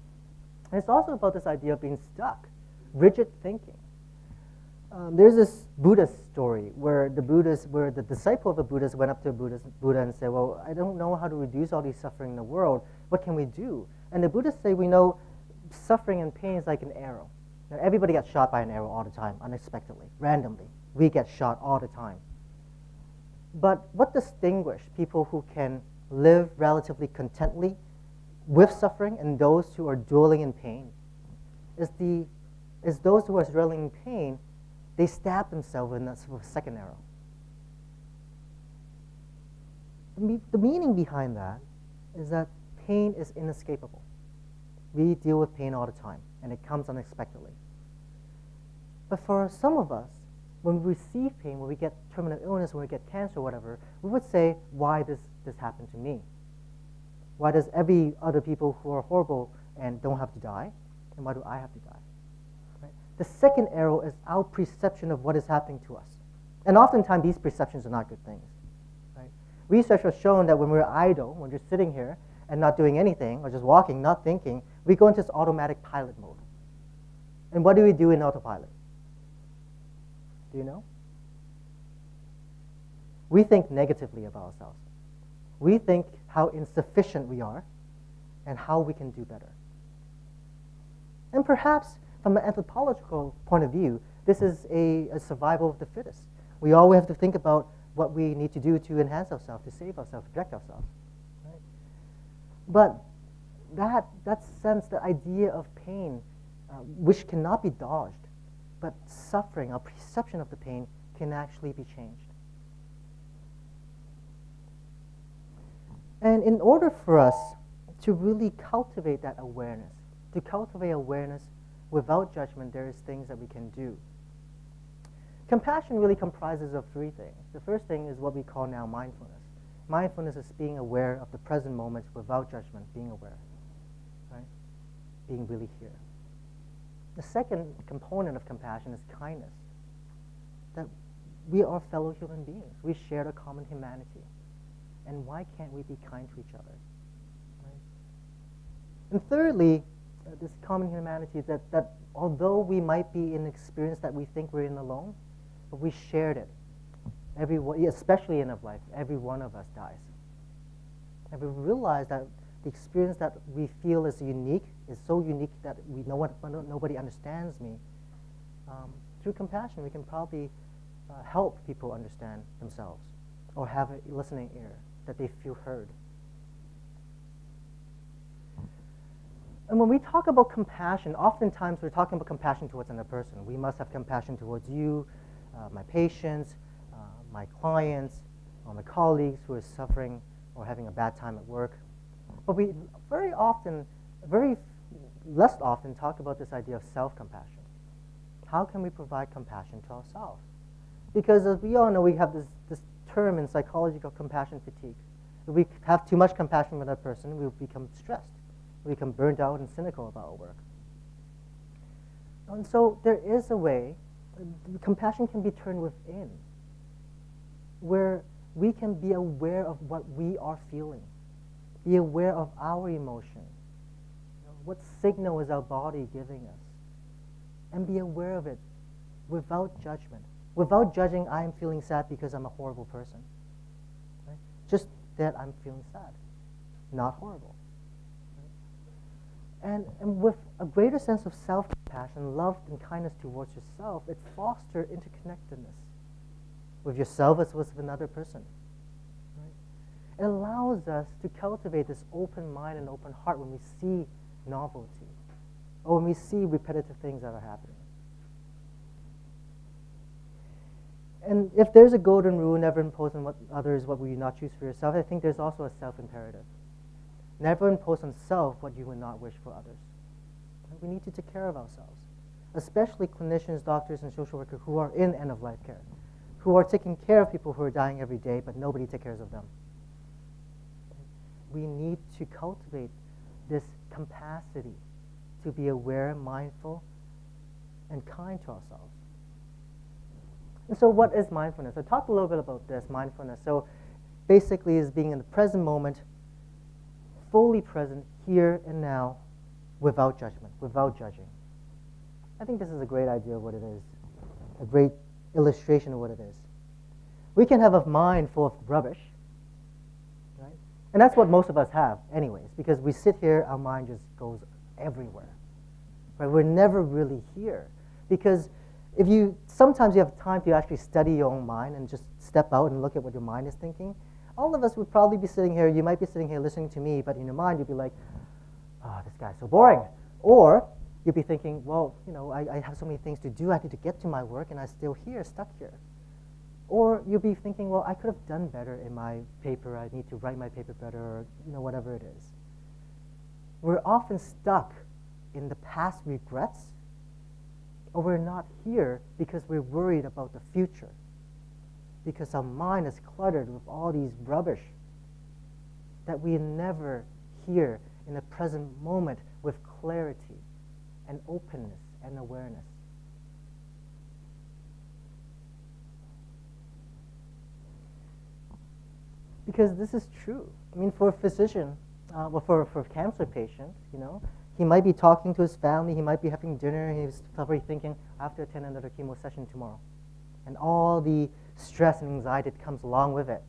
And it's also about this idea of being stuck, rigid thinking. Um, there's this Buddhist story where the Buddhist, where the disciple of the Buddhist went up to Buddhist, Buddha and said, "Well, I don't know how to reduce all these suffering in the world. What can we do?" And the Buddhists say, "We know suffering and pain is like an arrow. Now, everybody gets shot by an arrow all the time, unexpectedly, randomly. We get shot all the time. But what distinguishes people who can live relatively contently with suffering and those who are dwelling in pain is the is those who are dwelling in pain, they stab themselves with a second arrow. The meaning behind that is that pain is inescapable. We deal with pain all the time, and it comes unexpectedly. But for some of us, when we receive pain, when we get terminal illness, when we get cancer, whatever, we would say, why does this happen to me? Why does every other people who are horrible and don't have to die? And why do I have to die? Right? The second arrow is our perception of what is happening to us. And oftentimes these perceptions are not good things. Right? Research has shown that when we're idle, when we're sitting here and not doing anything, or just walking, not thinking, we go into this automatic pilot mode. And what do we do in autopilot? Do you know? We think negatively about ourselves. We think how insufficient we are and how we can do better. And perhaps from an anthropological point of view, this is a, a survival of the fittest. We always have to think about what we need to do to enhance ourselves, to save ourselves, protect ourselves. Right? But that, that sense, the idea of pain, uh, which cannot be dodged, but suffering, our perception of the pain, can actually be changed. And in order for us to really cultivate that awareness, to cultivate awareness without judgment, there is things that we can do. Compassion really comprises of three things. The first thing is what we call now mindfulness. Mindfulness is being aware of the present moment without judgment, being aware, right? Being really here. The second component of compassion is kindness. That we are fellow human beings. We share a common humanity. And why can't we be kind to each other? Right? And thirdly, uh, this common humanity that, that although we might be in an experience that we think we're in alone, but we shared it. Every, especially end of life, every one of us dies. And we realize that the experience that we feel is unique, is so unique that we no one, nobody understands me. Um, through compassion, we can probably uh, help people understand themselves or have a listening ear, that they feel heard. And when we talk about compassion, oftentimes we're talking about compassion towards another person. We must have compassion towards you, uh, my patients, uh, my clients, or my colleagues who are suffering or having a bad time at work. But we very often, very less often, talk about this idea of self compassion. How can we provide compassion to ourselves? Because as we all know, we have this, this term in psychology called compassion fatigue. If we have too much compassion for that person, we become stressed. We become burnt out and cynical about our work. And so there is a way uh, compassion can be turned within, where we can be aware of what we are feeling, be aware of our emotion. You know, what signal is our body giving us? And be aware of it without judgment. Without judging, I am feeling sad because I'm a horrible person. Right? Just that I'm feeling sad, not horrible. And, and with a greater sense of self compassion, love, and kindness towards yourself, it fosters interconnectedness with yourself as well as with another person. Right? It allows us to cultivate this open mind and open heart when we see novelty or when we see repetitive things that are happening. And if there's a golden rule, never impose on what others what will you not choose for yourself, I think there's also a self imperative. Never impose on self what you would not wish for others. We need to take care of ourselves, especially clinicians, doctors, and social workers who are in end of life care, who are taking care of people who are dying every day, but nobody takes care of them. We need to cultivate this capacity to be aware, mindful, and kind to ourselves. So, what is mindfulness? I talked a little bit about this mindfulness. So, basically, is being in the present moment fully present here and now without judgment, without judging. I think this is a great idea of what it is, a great illustration of what it is. We can have a mind full of rubbish, right? And that's what most of us have, anyways, because we sit here, our mind just goes everywhere. Right? We're never really here. Because if you sometimes you have time to actually study your own mind and just step out and look at what your mind is thinking, all of us would probably be sitting here, you might be sitting here listening to me, but in your mind you'd be like, oh, this guy's so boring. Or you'd be thinking, well, you know, I, I have so many things to do, I need to get to my work, and I'm still here, stuck here. Or you'd be thinking, well, I could have done better in my paper, I need to write my paper better, or you know, whatever it is. We're often stuck in the past regrets, or we're not here because we're worried about the future because our mind is cluttered with all these rubbish that we never hear in the present moment with clarity and openness and awareness. Because this is true. I mean, for a physician, uh, well, for, for a cancer patient, you know, he might be talking to his family, he might be having dinner, he's probably thinking, I have to attend another chemo session tomorrow. And all the stress and anxiety that comes along with it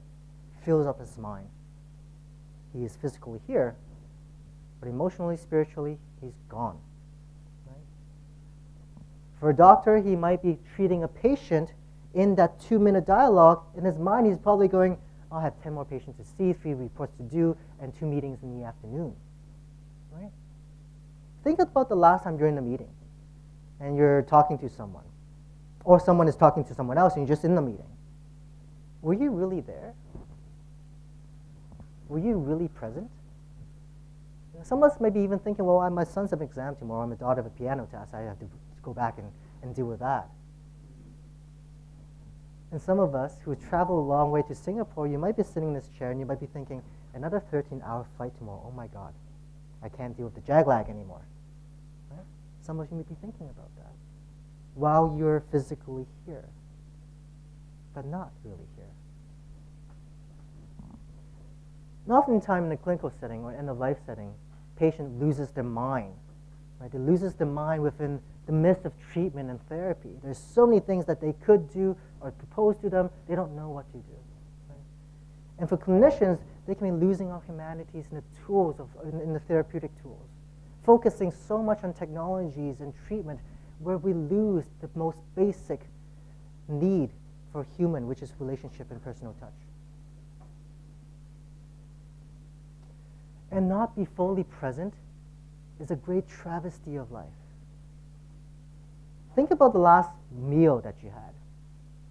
fills up his mind. He is physically here, but emotionally, spiritually, he's gone. Right? For a doctor, he might be treating a patient in that two minute dialogue. In his mind, he's probably going, I'll have 10 more patients to see, three reports to do, and two meetings in the afternoon. Think about the last time you're in a meeting and you're talking to someone, or someone is talking to someone else and you're just in the meeting. Were you really there? Were you really present? Some of us may be even thinking, well, my son's have an exam tomorrow, my daughter have a piano test, I have to go back and, and deal with that. And some of us who travel a long way to Singapore, you might be sitting in this chair and you might be thinking, another 13 hour flight tomorrow, oh my God, I can't deal with the jet lag anymore. Some of you may be thinking about that while you're physically here, but not really here. And oftentimes in a clinical setting or in a life setting, patient loses their mind. Right? They loses their mind within the midst of treatment and therapy. There's so many things that they could do or propose to them, they don't know what to do. Right? And for clinicians, they can be losing our humanities in the tools of in, in the therapeutic tools, focusing so much on technologies and treatment where we lose the most basic need for human, which is relationship and personal touch. And not be fully present is a great travesty of life. Think about the last meal that you had.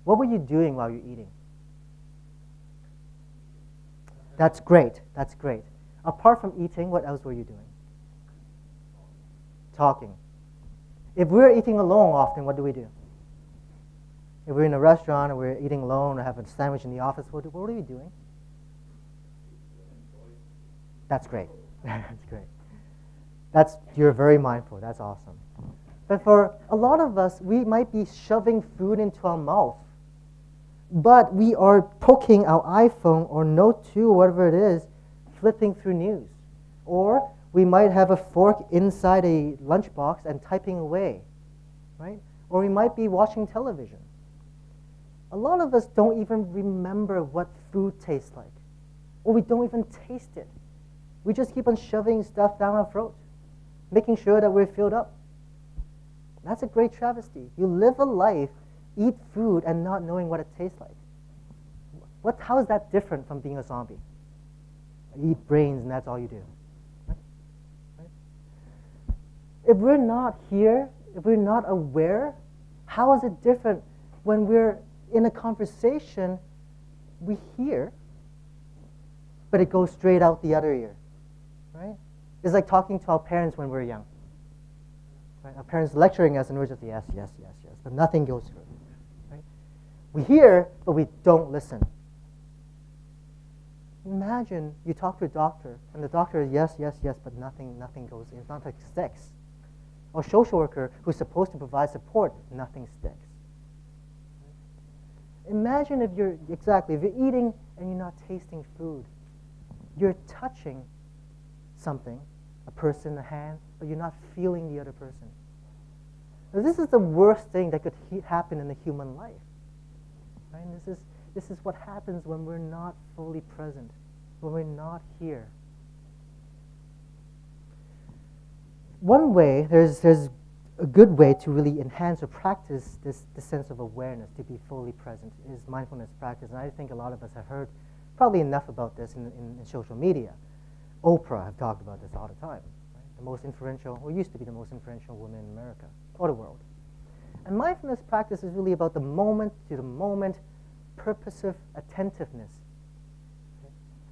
What were you doing while you're eating? That's great. That's great. Apart from eating, what else were you doing? Talking. If we're eating alone often, what do we do? If we're in a restaurant or we're eating alone or have a sandwich in the office, what, what are we doing? That's great. That's great. That's you're very mindful. That's awesome. But for a lot of us, we might be shoving food into our mouth, but we are poking our iPhone or Note 2 or whatever it is, flipping through news. Or we might have a fork inside a lunchbox and typing away, right? Or we might be watching television. A lot of us don't even remember what food tastes like, or we don't even taste it. We just keep on shoving stuff down our throat, making sure that we're filled up. That's a great travesty. You live a life, eat food, and not knowing what it tastes like. What, how is that different from being a zombie? You eat brains, and that's all you do. If we're not here, if we're not aware, how is it different when we're in a conversation? We hear, but it goes straight out the other ear, right? It's like talking to our parents when we're young. Right? Our parents lecturing us, and we're just yes, yes, yes, yes, but nothing goes through. Right? We hear, but we don't listen. Imagine you talk to a doctor, and the doctor is yes, yes, yes, but nothing, nothing goes. in. It's not like sticks or social worker who's supposed to provide support, nothing sticks. Imagine if you're, exactly, if you're eating and you're not tasting food. You're touching something, a person, a hand, but you're not feeling the other person. Now, this is the worst thing that could happen in the human life. Right? this, is, this is what happens when we're not fully present, when we're not here. One way, there's, there's a good way to really enhance or practice this, this sense of awareness, to be fully present, is mindfulness practice. And I think a lot of us have heard probably enough about this in, in, in social media. Oprah have talked about this all the time. Right? The most influential, or used to be the most influential woman in America or the world. And mindfulness practice is really about the moment to the moment, purposive attentiveness.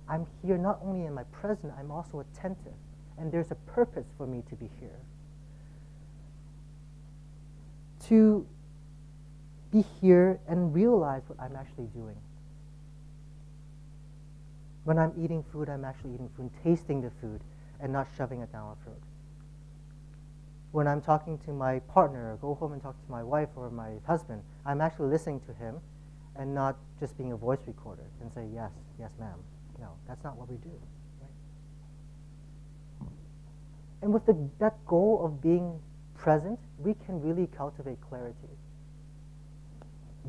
I'm here not only in my present, I'm also attentive and there's a purpose for me to be here. To be here and realize what I'm actually doing. When I'm eating food, I'm actually eating food, tasting the food, and not shoving it down my throat. When I'm talking to my partner, or go home and talk to my wife or my husband, I'm actually listening to him and not just being a voice recorder and say, yes, yes, ma'am. No, that's not what we do. And with the, that goal of being present, we can really cultivate clarity.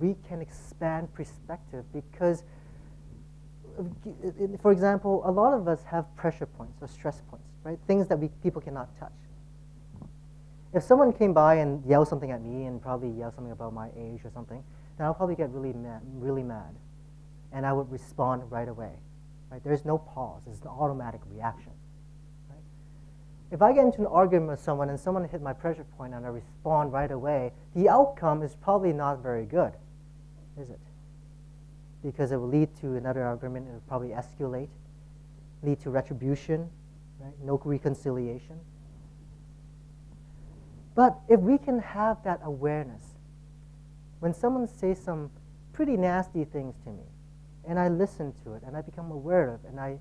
We can expand perspective because, uh, uh, for example, a lot of us have pressure points or stress points, right? Things that we, people cannot touch. If someone came by and yelled something at me and probably yelled something about my age or something, then I'll probably get really mad, really mad. And I would respond right away. Right? There's no pause. It's an automatic reaction. If I get into an argument with someone and someone hit my pressure point and I respond right away, the outcome is probably not very good, is it? Because it will lead to another argument, it will probably escalate, lead to retribution, right? no reconciliation. But if we can have that awareness, when someone says some pretty nasty things to me, and I listen to it, and I become aware of, it, and I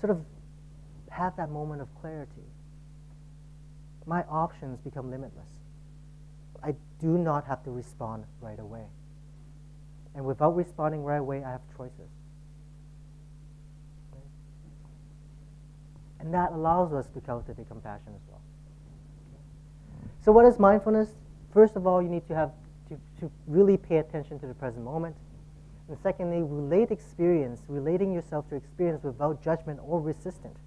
sort of have that moment of clarity, my options become limitless. I do not have to respond right away. And without responding right away, I have choices. And that allows us to cultivate compassion as well. So, what is mindfulness? First of all, you need to have to, to really pay attention to the present moment. And secondly, relate experience, relating yourself to experience without judgment or resistance,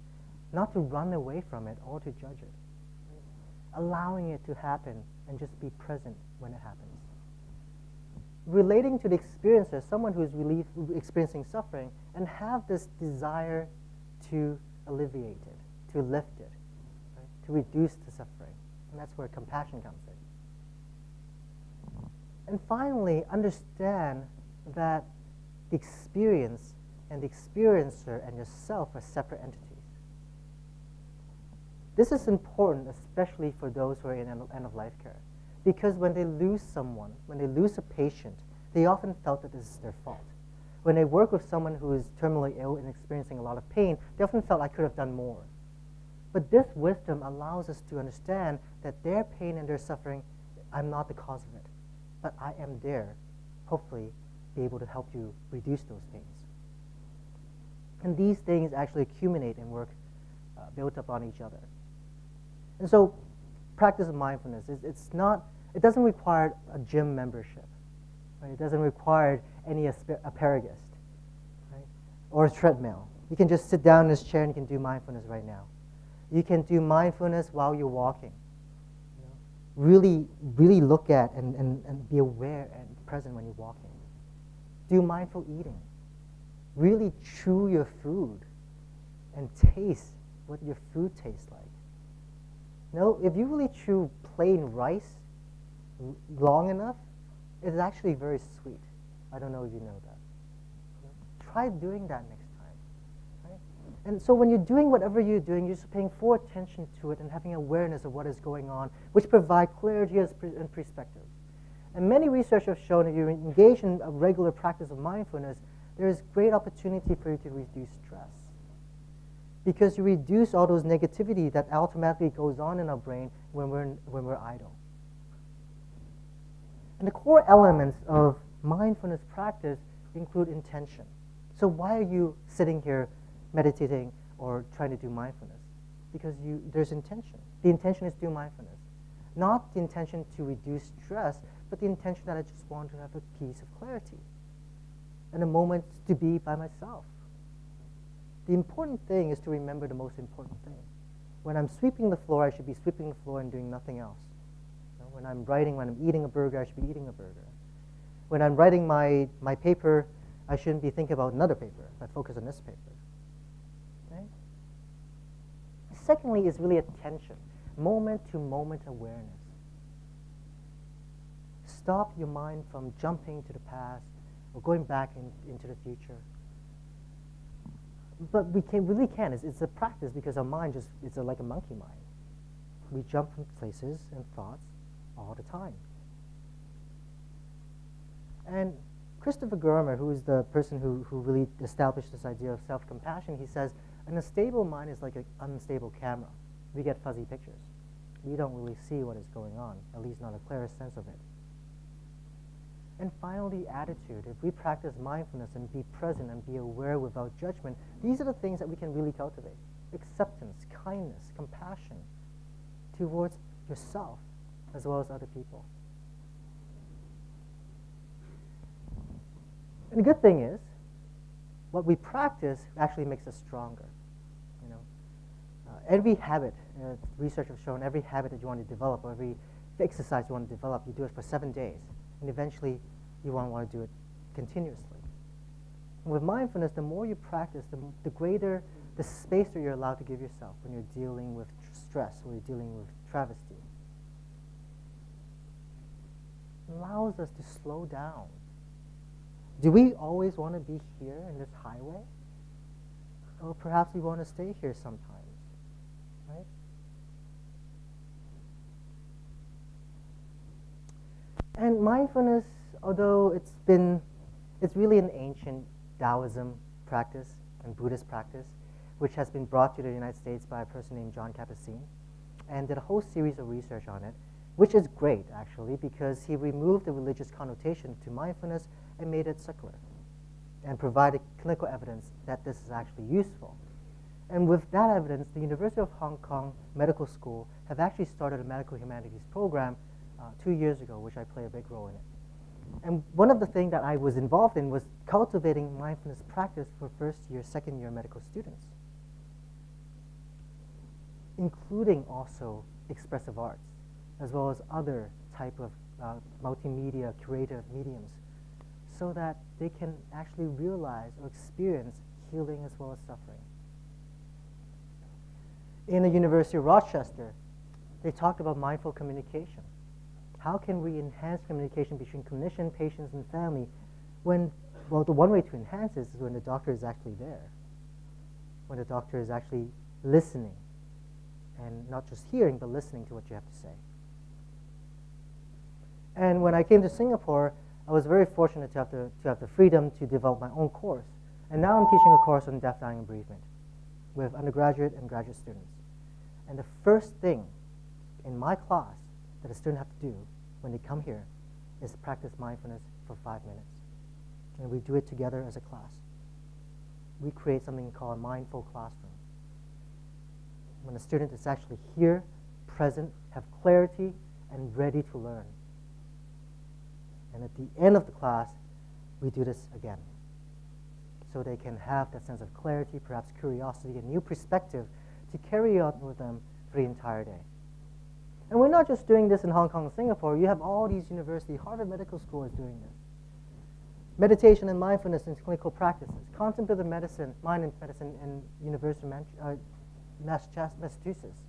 not to run away from it or to judge it. Allowing it to happen and just be present when it happens. Relating to the experiencer, someone who is really experiencing suffering, and have this desire to alleviate it, to lift it, right? to reduce the suffering. And that's where compassion comes in. And finally, understand that the experience and the experiencer and yourself are separate entities. This is important, especially for those who are in end of life care. Because when they lose someone, when they lose a patient, they often felt that this is their fault. When they work with someone who is terminally ill and experiencing a lot of pain, they often felt I could have done more. But this wisdom allows us to understand that their pain and their suffering, I'm not the cause of it. But I am there, hopefully, be able to help you reduce those pains. And these things actually accumulate and work uh, built upon each other. And so, practice of mindfulness is it's not it doesn't require a gym membership. Right? It doesn't require any asparagus right? or a treadmill. You can just sit down in this chair and you can do mindfulness right now. You can do mindfulness while you're walking. You know? Really, really look at and, and, and be aware and present when you're walking. Do mindful eating. Really chew your food and taste what your food tastes like. No, if you really chew plain rice long enough, it's actually very sweet. I don't know if you know that. Try doing that next time. Right? And so when you're doing whatever you're doing, you're just paying full attention to it and having awareness of what is going on, which provide clarity and perspective. And many research have shown if you engage in a regular practice of mindfulness, there is great opportunity for you to reduce stress. Because you reduce all those negativity that automatically goes on in our brain when we're, when we're idle. And the core elements of mindfulness practice include intention. So why are you sitting here meditating or trying to do mindfulness? Because you, there's intention. The intention is to do mindfulness. Not the intention to reduce stress, but the intention that I just want to have a piece of clarity and a moment to be by myself. The important thing is to remember the most important thing. When I'm sweeping the floor, I should be sweeping the floor and doing nothing else. When I'm writing, when I'm eating a burger, I should be eating a burger. When I'm writing my, my paper, I shouldn't be thinking about another paper. I focus on this paper. Secondly, is really attention, moment to moment awareness. Stop your mind from jumping to the past or going back in, into the future. But we can, really can. It's, it's a practice because our mind just it's a, like a monkey mind. We jump from places and thoughts all the time. And Christopher Germer, who is the person who, who really established this idea of self-compassion, he says, an unstable mind is like an unstable camera. We get fuzzy pictures. We don't really see what is going on, at least not a clear sense of it. And finally, attitude. If we practice mindfulness and be present and be aware without judgment, these are the things that we can really cultivate. Acceptance, kindness, compassion towards yourself as well as other people. And the good thing is, what we practice actually makes us stronger. You know, uh, every habit, uh, research has shown, every habit that you want to develop, every exercise you want to develop, you do it for seven days, and eventually you won't want to do it continuously. With mindfulness, the more you practice, the, the greater the space that you're allowed to give yourself when you're dealing with stress or you're dealing with travesty. Allows us to slow down. Do we always want to be here in this highway? Or perhaps we want to stay here sometimes, right? And mindfulness although it's been, it's really an ancient Taoism practice and Buddhist practice, which has been brought to the United States by a person named Jon Kabat-Zinn, and did a whole series of research on it, which is great actually because he removed the religious connotation to mindfulness and made it secular, and provided clinical evidence that this is actually useful. And with that evidence, the University of Hong Kong Medical School have actually started a medical humanities program uh, two years ago, which I play a big role in it. And one of the things that I was involved in was cultivating mindfulness practice for first year, second year medical students, including also expressive arts, as well as other type of uh, multimedia creative mediums, so that they can actually realize or experience healing as well as suffering. In the University of Rochester, they talked about mindful communication how can we enhance communication between clinician, patients, and family when, well, the one way to enhance this is when the doctor is actually there, when the doctor is actually listening, and not just hearing, but listening to what you have to say. And when I came to Singapore, I was very fortunate to have the, to have the freedom to develop my own course. And now I'm teaching a course on death, dying, and bereavement with undergraduate and graduate students. And the first thing in my class that a student have to do when they come here is practice mindfulness for five minutes. And we do it together as a class. We create something called a mindful classroom. When a student is actually here, present, have clarity, and ready to learn. And at the end of the class, we do this again. So they can have that sense of clarity, perhaps curiosity, a new perspective to carry on with them for the entire day. And we're not just doing this in Hong Kong and Singapore. You have all these universities. Harvard Medical School is doing this. Meditation and mindfulness in clinical practices. Contemplative medicine, mind and medicine in University of uh, Massachusetts.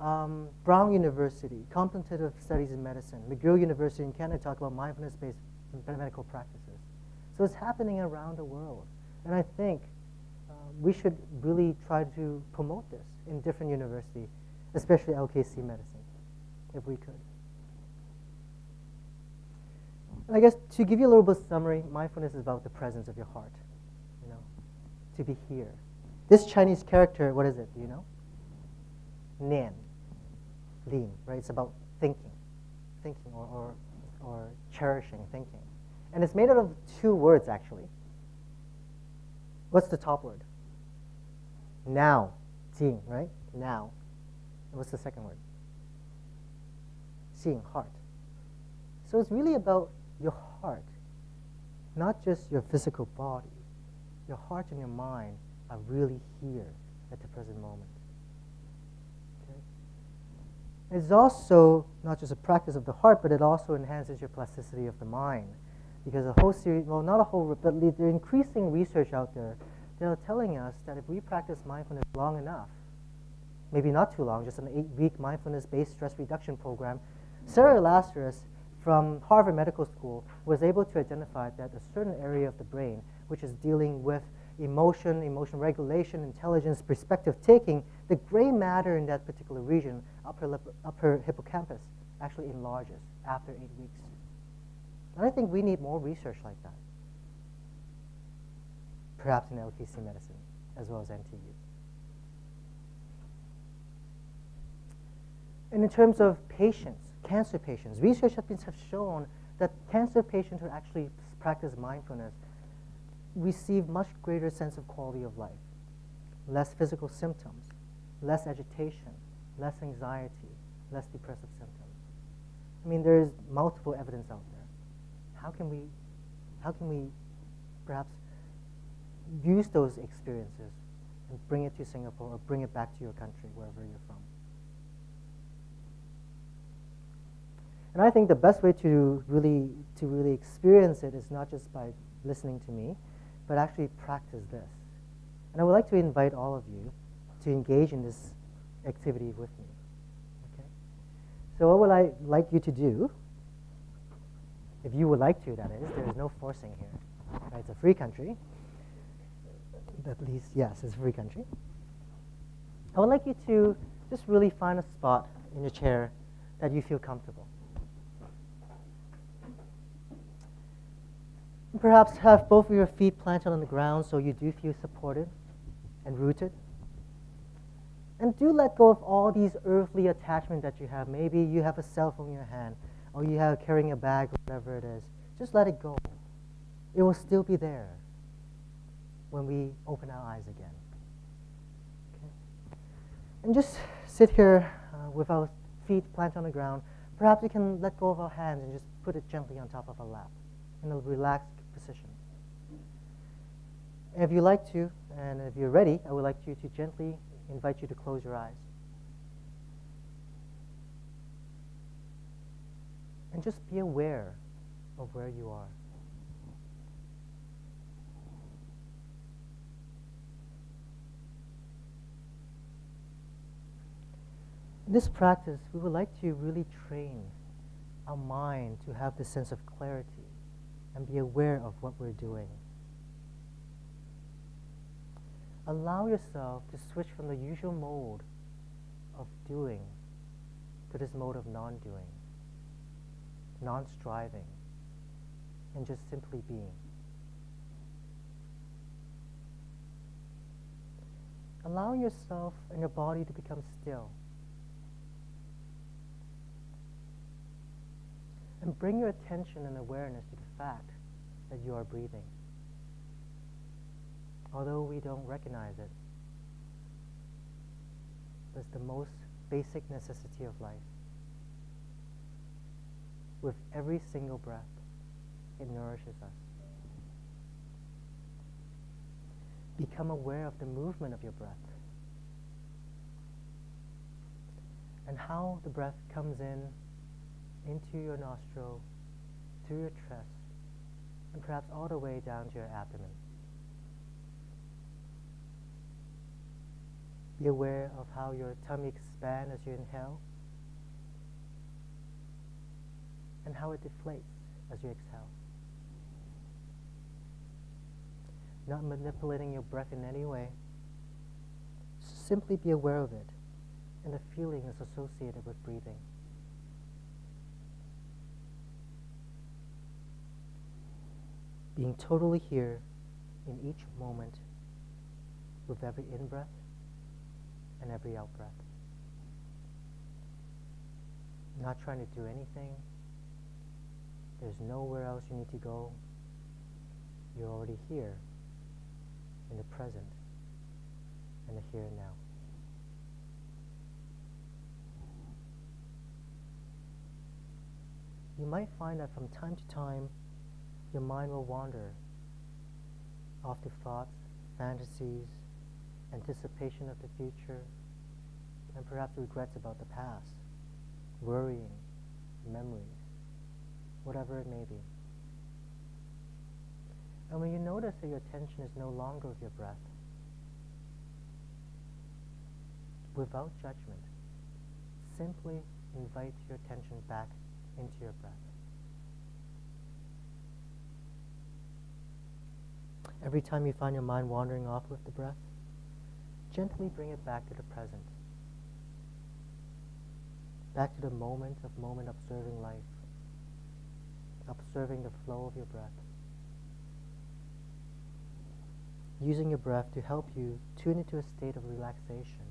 Um, Brown University, contemplative studies in medicine. McGill University in Canada talk about mindfulness-based medical practices. So it's happening around the world. And I think uh, we should really try to promote this in different universities especially LKC medicine, if we could. And I guess to give you a little bit of summary, mindfulness is about the presence of your heart, you know, to be here. This Chinese character, what is it? Do you know? Nian, Lin, right? It's about thinking, thinking or, or, or cherishing thinking. And it's made out of two words, actually. What's the top word? Now, Jing, right? Now. What's the second word? Xin heart. So it's really about your heart, not just your physical body. Your heart and your mind are really here at the present moment. Okay? It's also not just a practice of the heart, but it also enhances your plasticity of the mind. Because a whole series, well, not a whole, but the increasing research out there, they're telling us that if we practice mindfulness long enough, maybe not too long, just an eight-week mindfulness-based stress reduction program, Sarah Lazar from Harvard Medical School was able to identify that a certain area of the brain, which is dealing with emotion, emotion regulation, intelligence, perspective taking, the gray matter in that particular region, upper, upper hippocampus, actually enlarges after eight weeks. And I think we need more research like that, perhaps in LKC medicine as well as NTU. And in terms of patients, cancer patients, research has been have shown that cancer patients who actually practice mindfulness receive much greater sense of quality of life, less physical symptoms, less agitation, less anxiety, less depressive symptoms. I mean, there's multiple evidence out there. How can we, how can we perhaps use those experiences and bring it to Singapore or bring it back to your country, wherever you're from? And I think the best way to really, to really experience it is not just by listening to me, but actually practice this. And I would like to invite all of you to engage in this activity with me. Okay? So what would I like you to do, if you would like to, that is, there is no forcing here. Right? It's a free country. At least, yes, it's a free country. I would like you to just really find a spot in your chair that you feel comfortable. Perhaps have both of your feet planted on the ground so you do feel supported and rooted. And do let go of all these earthly attachments that you have. Maybe you have a cell phone in your hand, or you have carrying a bag, or whatever it is. Just let it go. It will still be there when we open our eyes again. Okay? And just sit here uh, with our feet planted on the ground. Perhaps we can let go of our hands and just put it gently on top of our lap in a relaxed If you like to, and if you're ready, I would like you to gently invite you to close your eyes. And just be aware of where you are. In this practice, we would like to really train our mind to have this sense of clarity and be aware of what we're doing. Allow yourself to switch from the usual mode of doing to this mode of non doing, non striving, and just simply being. Allow yourself and your body to become still. And bring your attention and awareness to fact that you are breathing. Although we don't recognize it, it's the most basic necessity of life. With every single breath, it nourishes us. Become aware of the movement of your breath and how the breath comes in into your nostril, through your chest, and perhaps all the way down to your abdomen. Be aware of how your tummy expands as you inhale and how it deflates as you exhale. Not manipulating your breath in any way. Simply be aware of it and the feelings associated with breathing. Being totally here in each moment with every in breath and every out breath. Not trying to do anything. There's nowhere else you need to go. You're already here in the present and the here and now. You might find that from time to time your mind will wander off to thoughts, fantasies, anticipation of the future, and perhaps regrets about the past, worrying, memories, whatever it may be. And when you notice that your attention is no longer with your breath, without judgment, simply invite your attention back into your breath. Every time you find your mind wandering off with the breath, gently bring it back to the present. Back to the moment of moment observing life, observing the flow of your breath. Using your breath to help you tune into a state of relaxation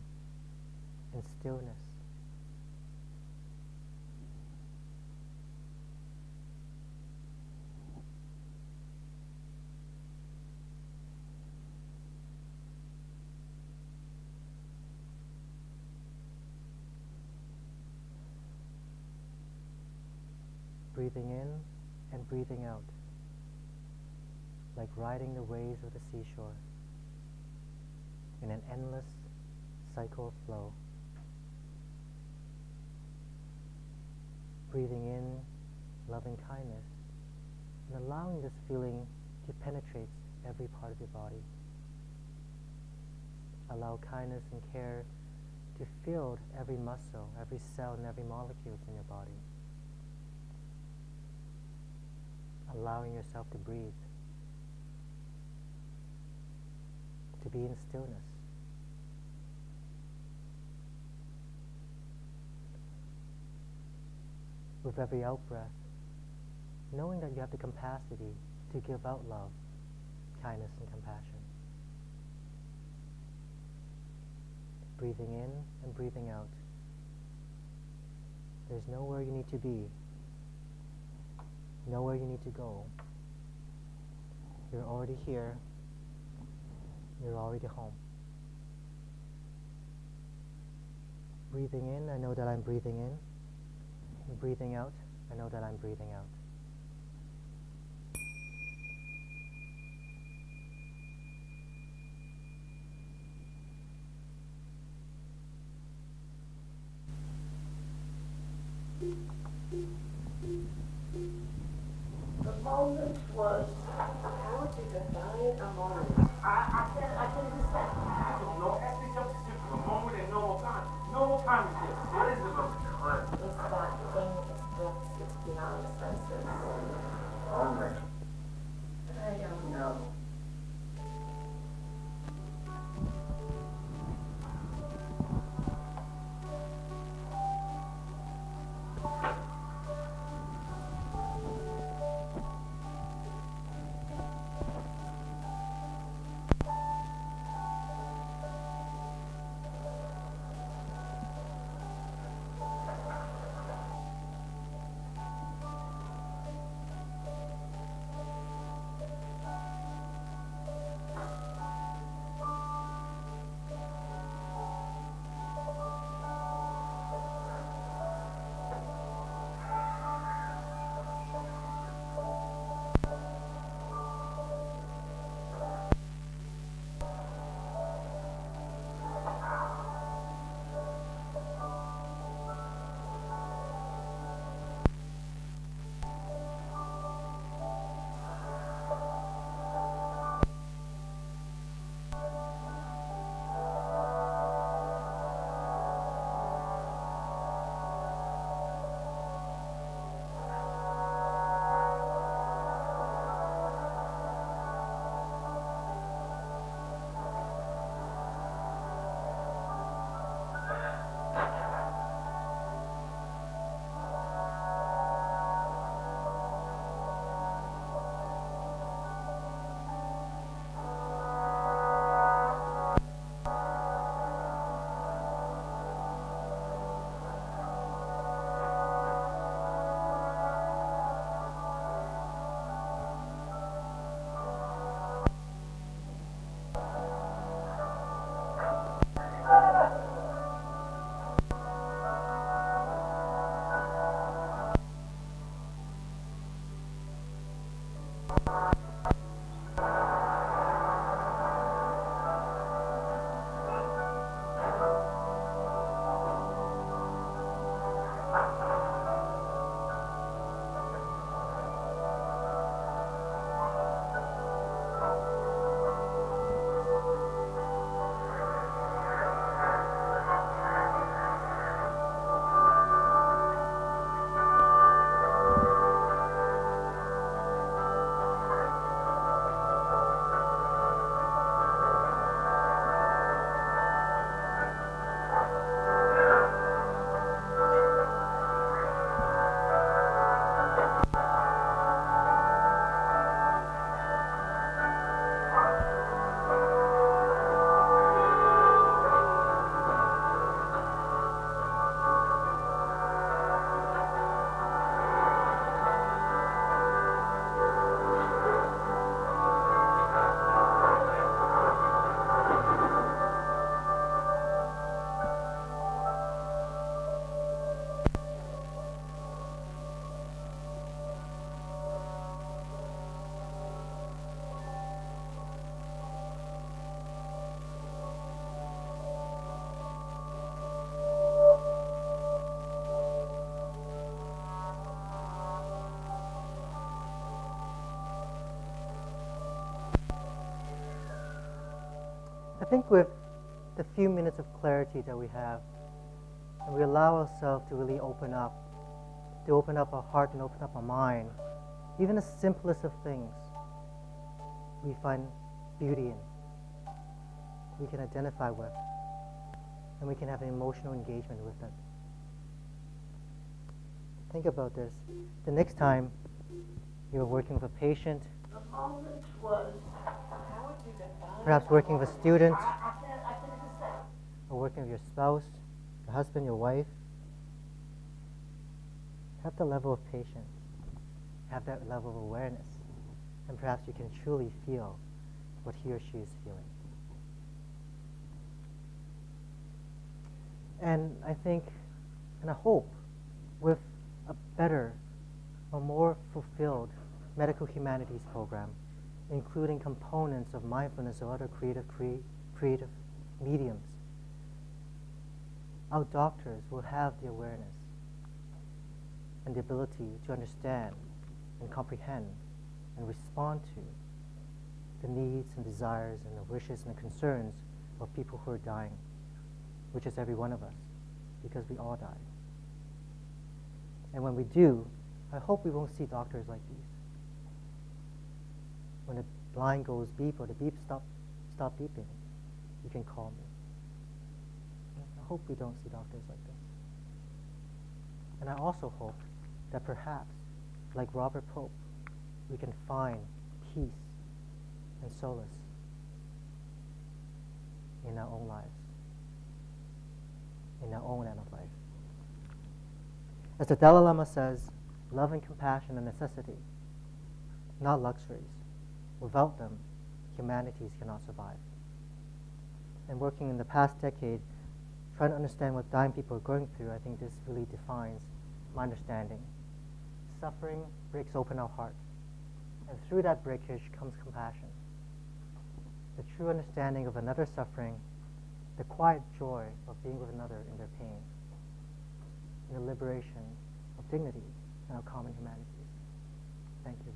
and stillness. Breathing in and breathing out, like riding the waves of the seashore in an endless cycle of flow. Breathing in loving kindness and allowing this feeling to penetrate every part of your body. Allow kindness and care to fill every muscle, every cell, and every molecule in your body. Allowing yourself to breathe, to be in stillness. With every out breath, knowing that you have the capacity to give out love, kindness, and compassion. Breathing in and breathing out. There's nowhere you need to be, nowhere you need to go. You're already here, you're already home. Breathing in, I know that I'm breathing in. Breathing out, I know that I'm breathing out. Think with the few minutes of clarity that we have, and we allow ourselves to really open up, to open up our heart and open up our mind, even the simplest of things, we find beauty in, we can identify with, and we can have an emotional engagement with it. Think about this. The next time you're working with a patient, The moment was, how would you define? Perhaps working with students, or working with your spouse, your husband, your wife. Have the level of patience, have that level of awareness, and perhaps you can truly feel what he or she is feeling. And I think, and I hope, with a better, a more fulfilled medical humanities program, including components of mindfulness or other creative, crea- creative mediums, our doctors will have the awareness and the ability to understand and comprehend and respond to the needs and desires and the wishes and the concerns of people who are dying, which is every one of us, because we all die. And when we do, I hope we won't see doctors like these. When the line goes beep or the beep stop, stop beeping, you can call me. I hope we don't see doctors like this. And I also hope that perhaps, like Robert Pope, we can find peace and solace in our own lives, in our own end of life. As the Dalai Lama says, love and compassion are necessity, not luxuries. Without them, humanities cannot survive. And working in the past decade, trying to understand what dying people are going through, I think this really defines my understanding. Suffering breaks open our heart, and through that breakage comes compassion. The true understanding of another suffering, the quiet joy of being with another in their pain, and the liberation of dignity and our common humanities. Thank you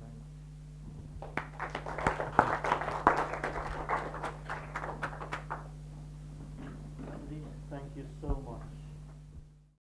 very much. Andy, thank you so much.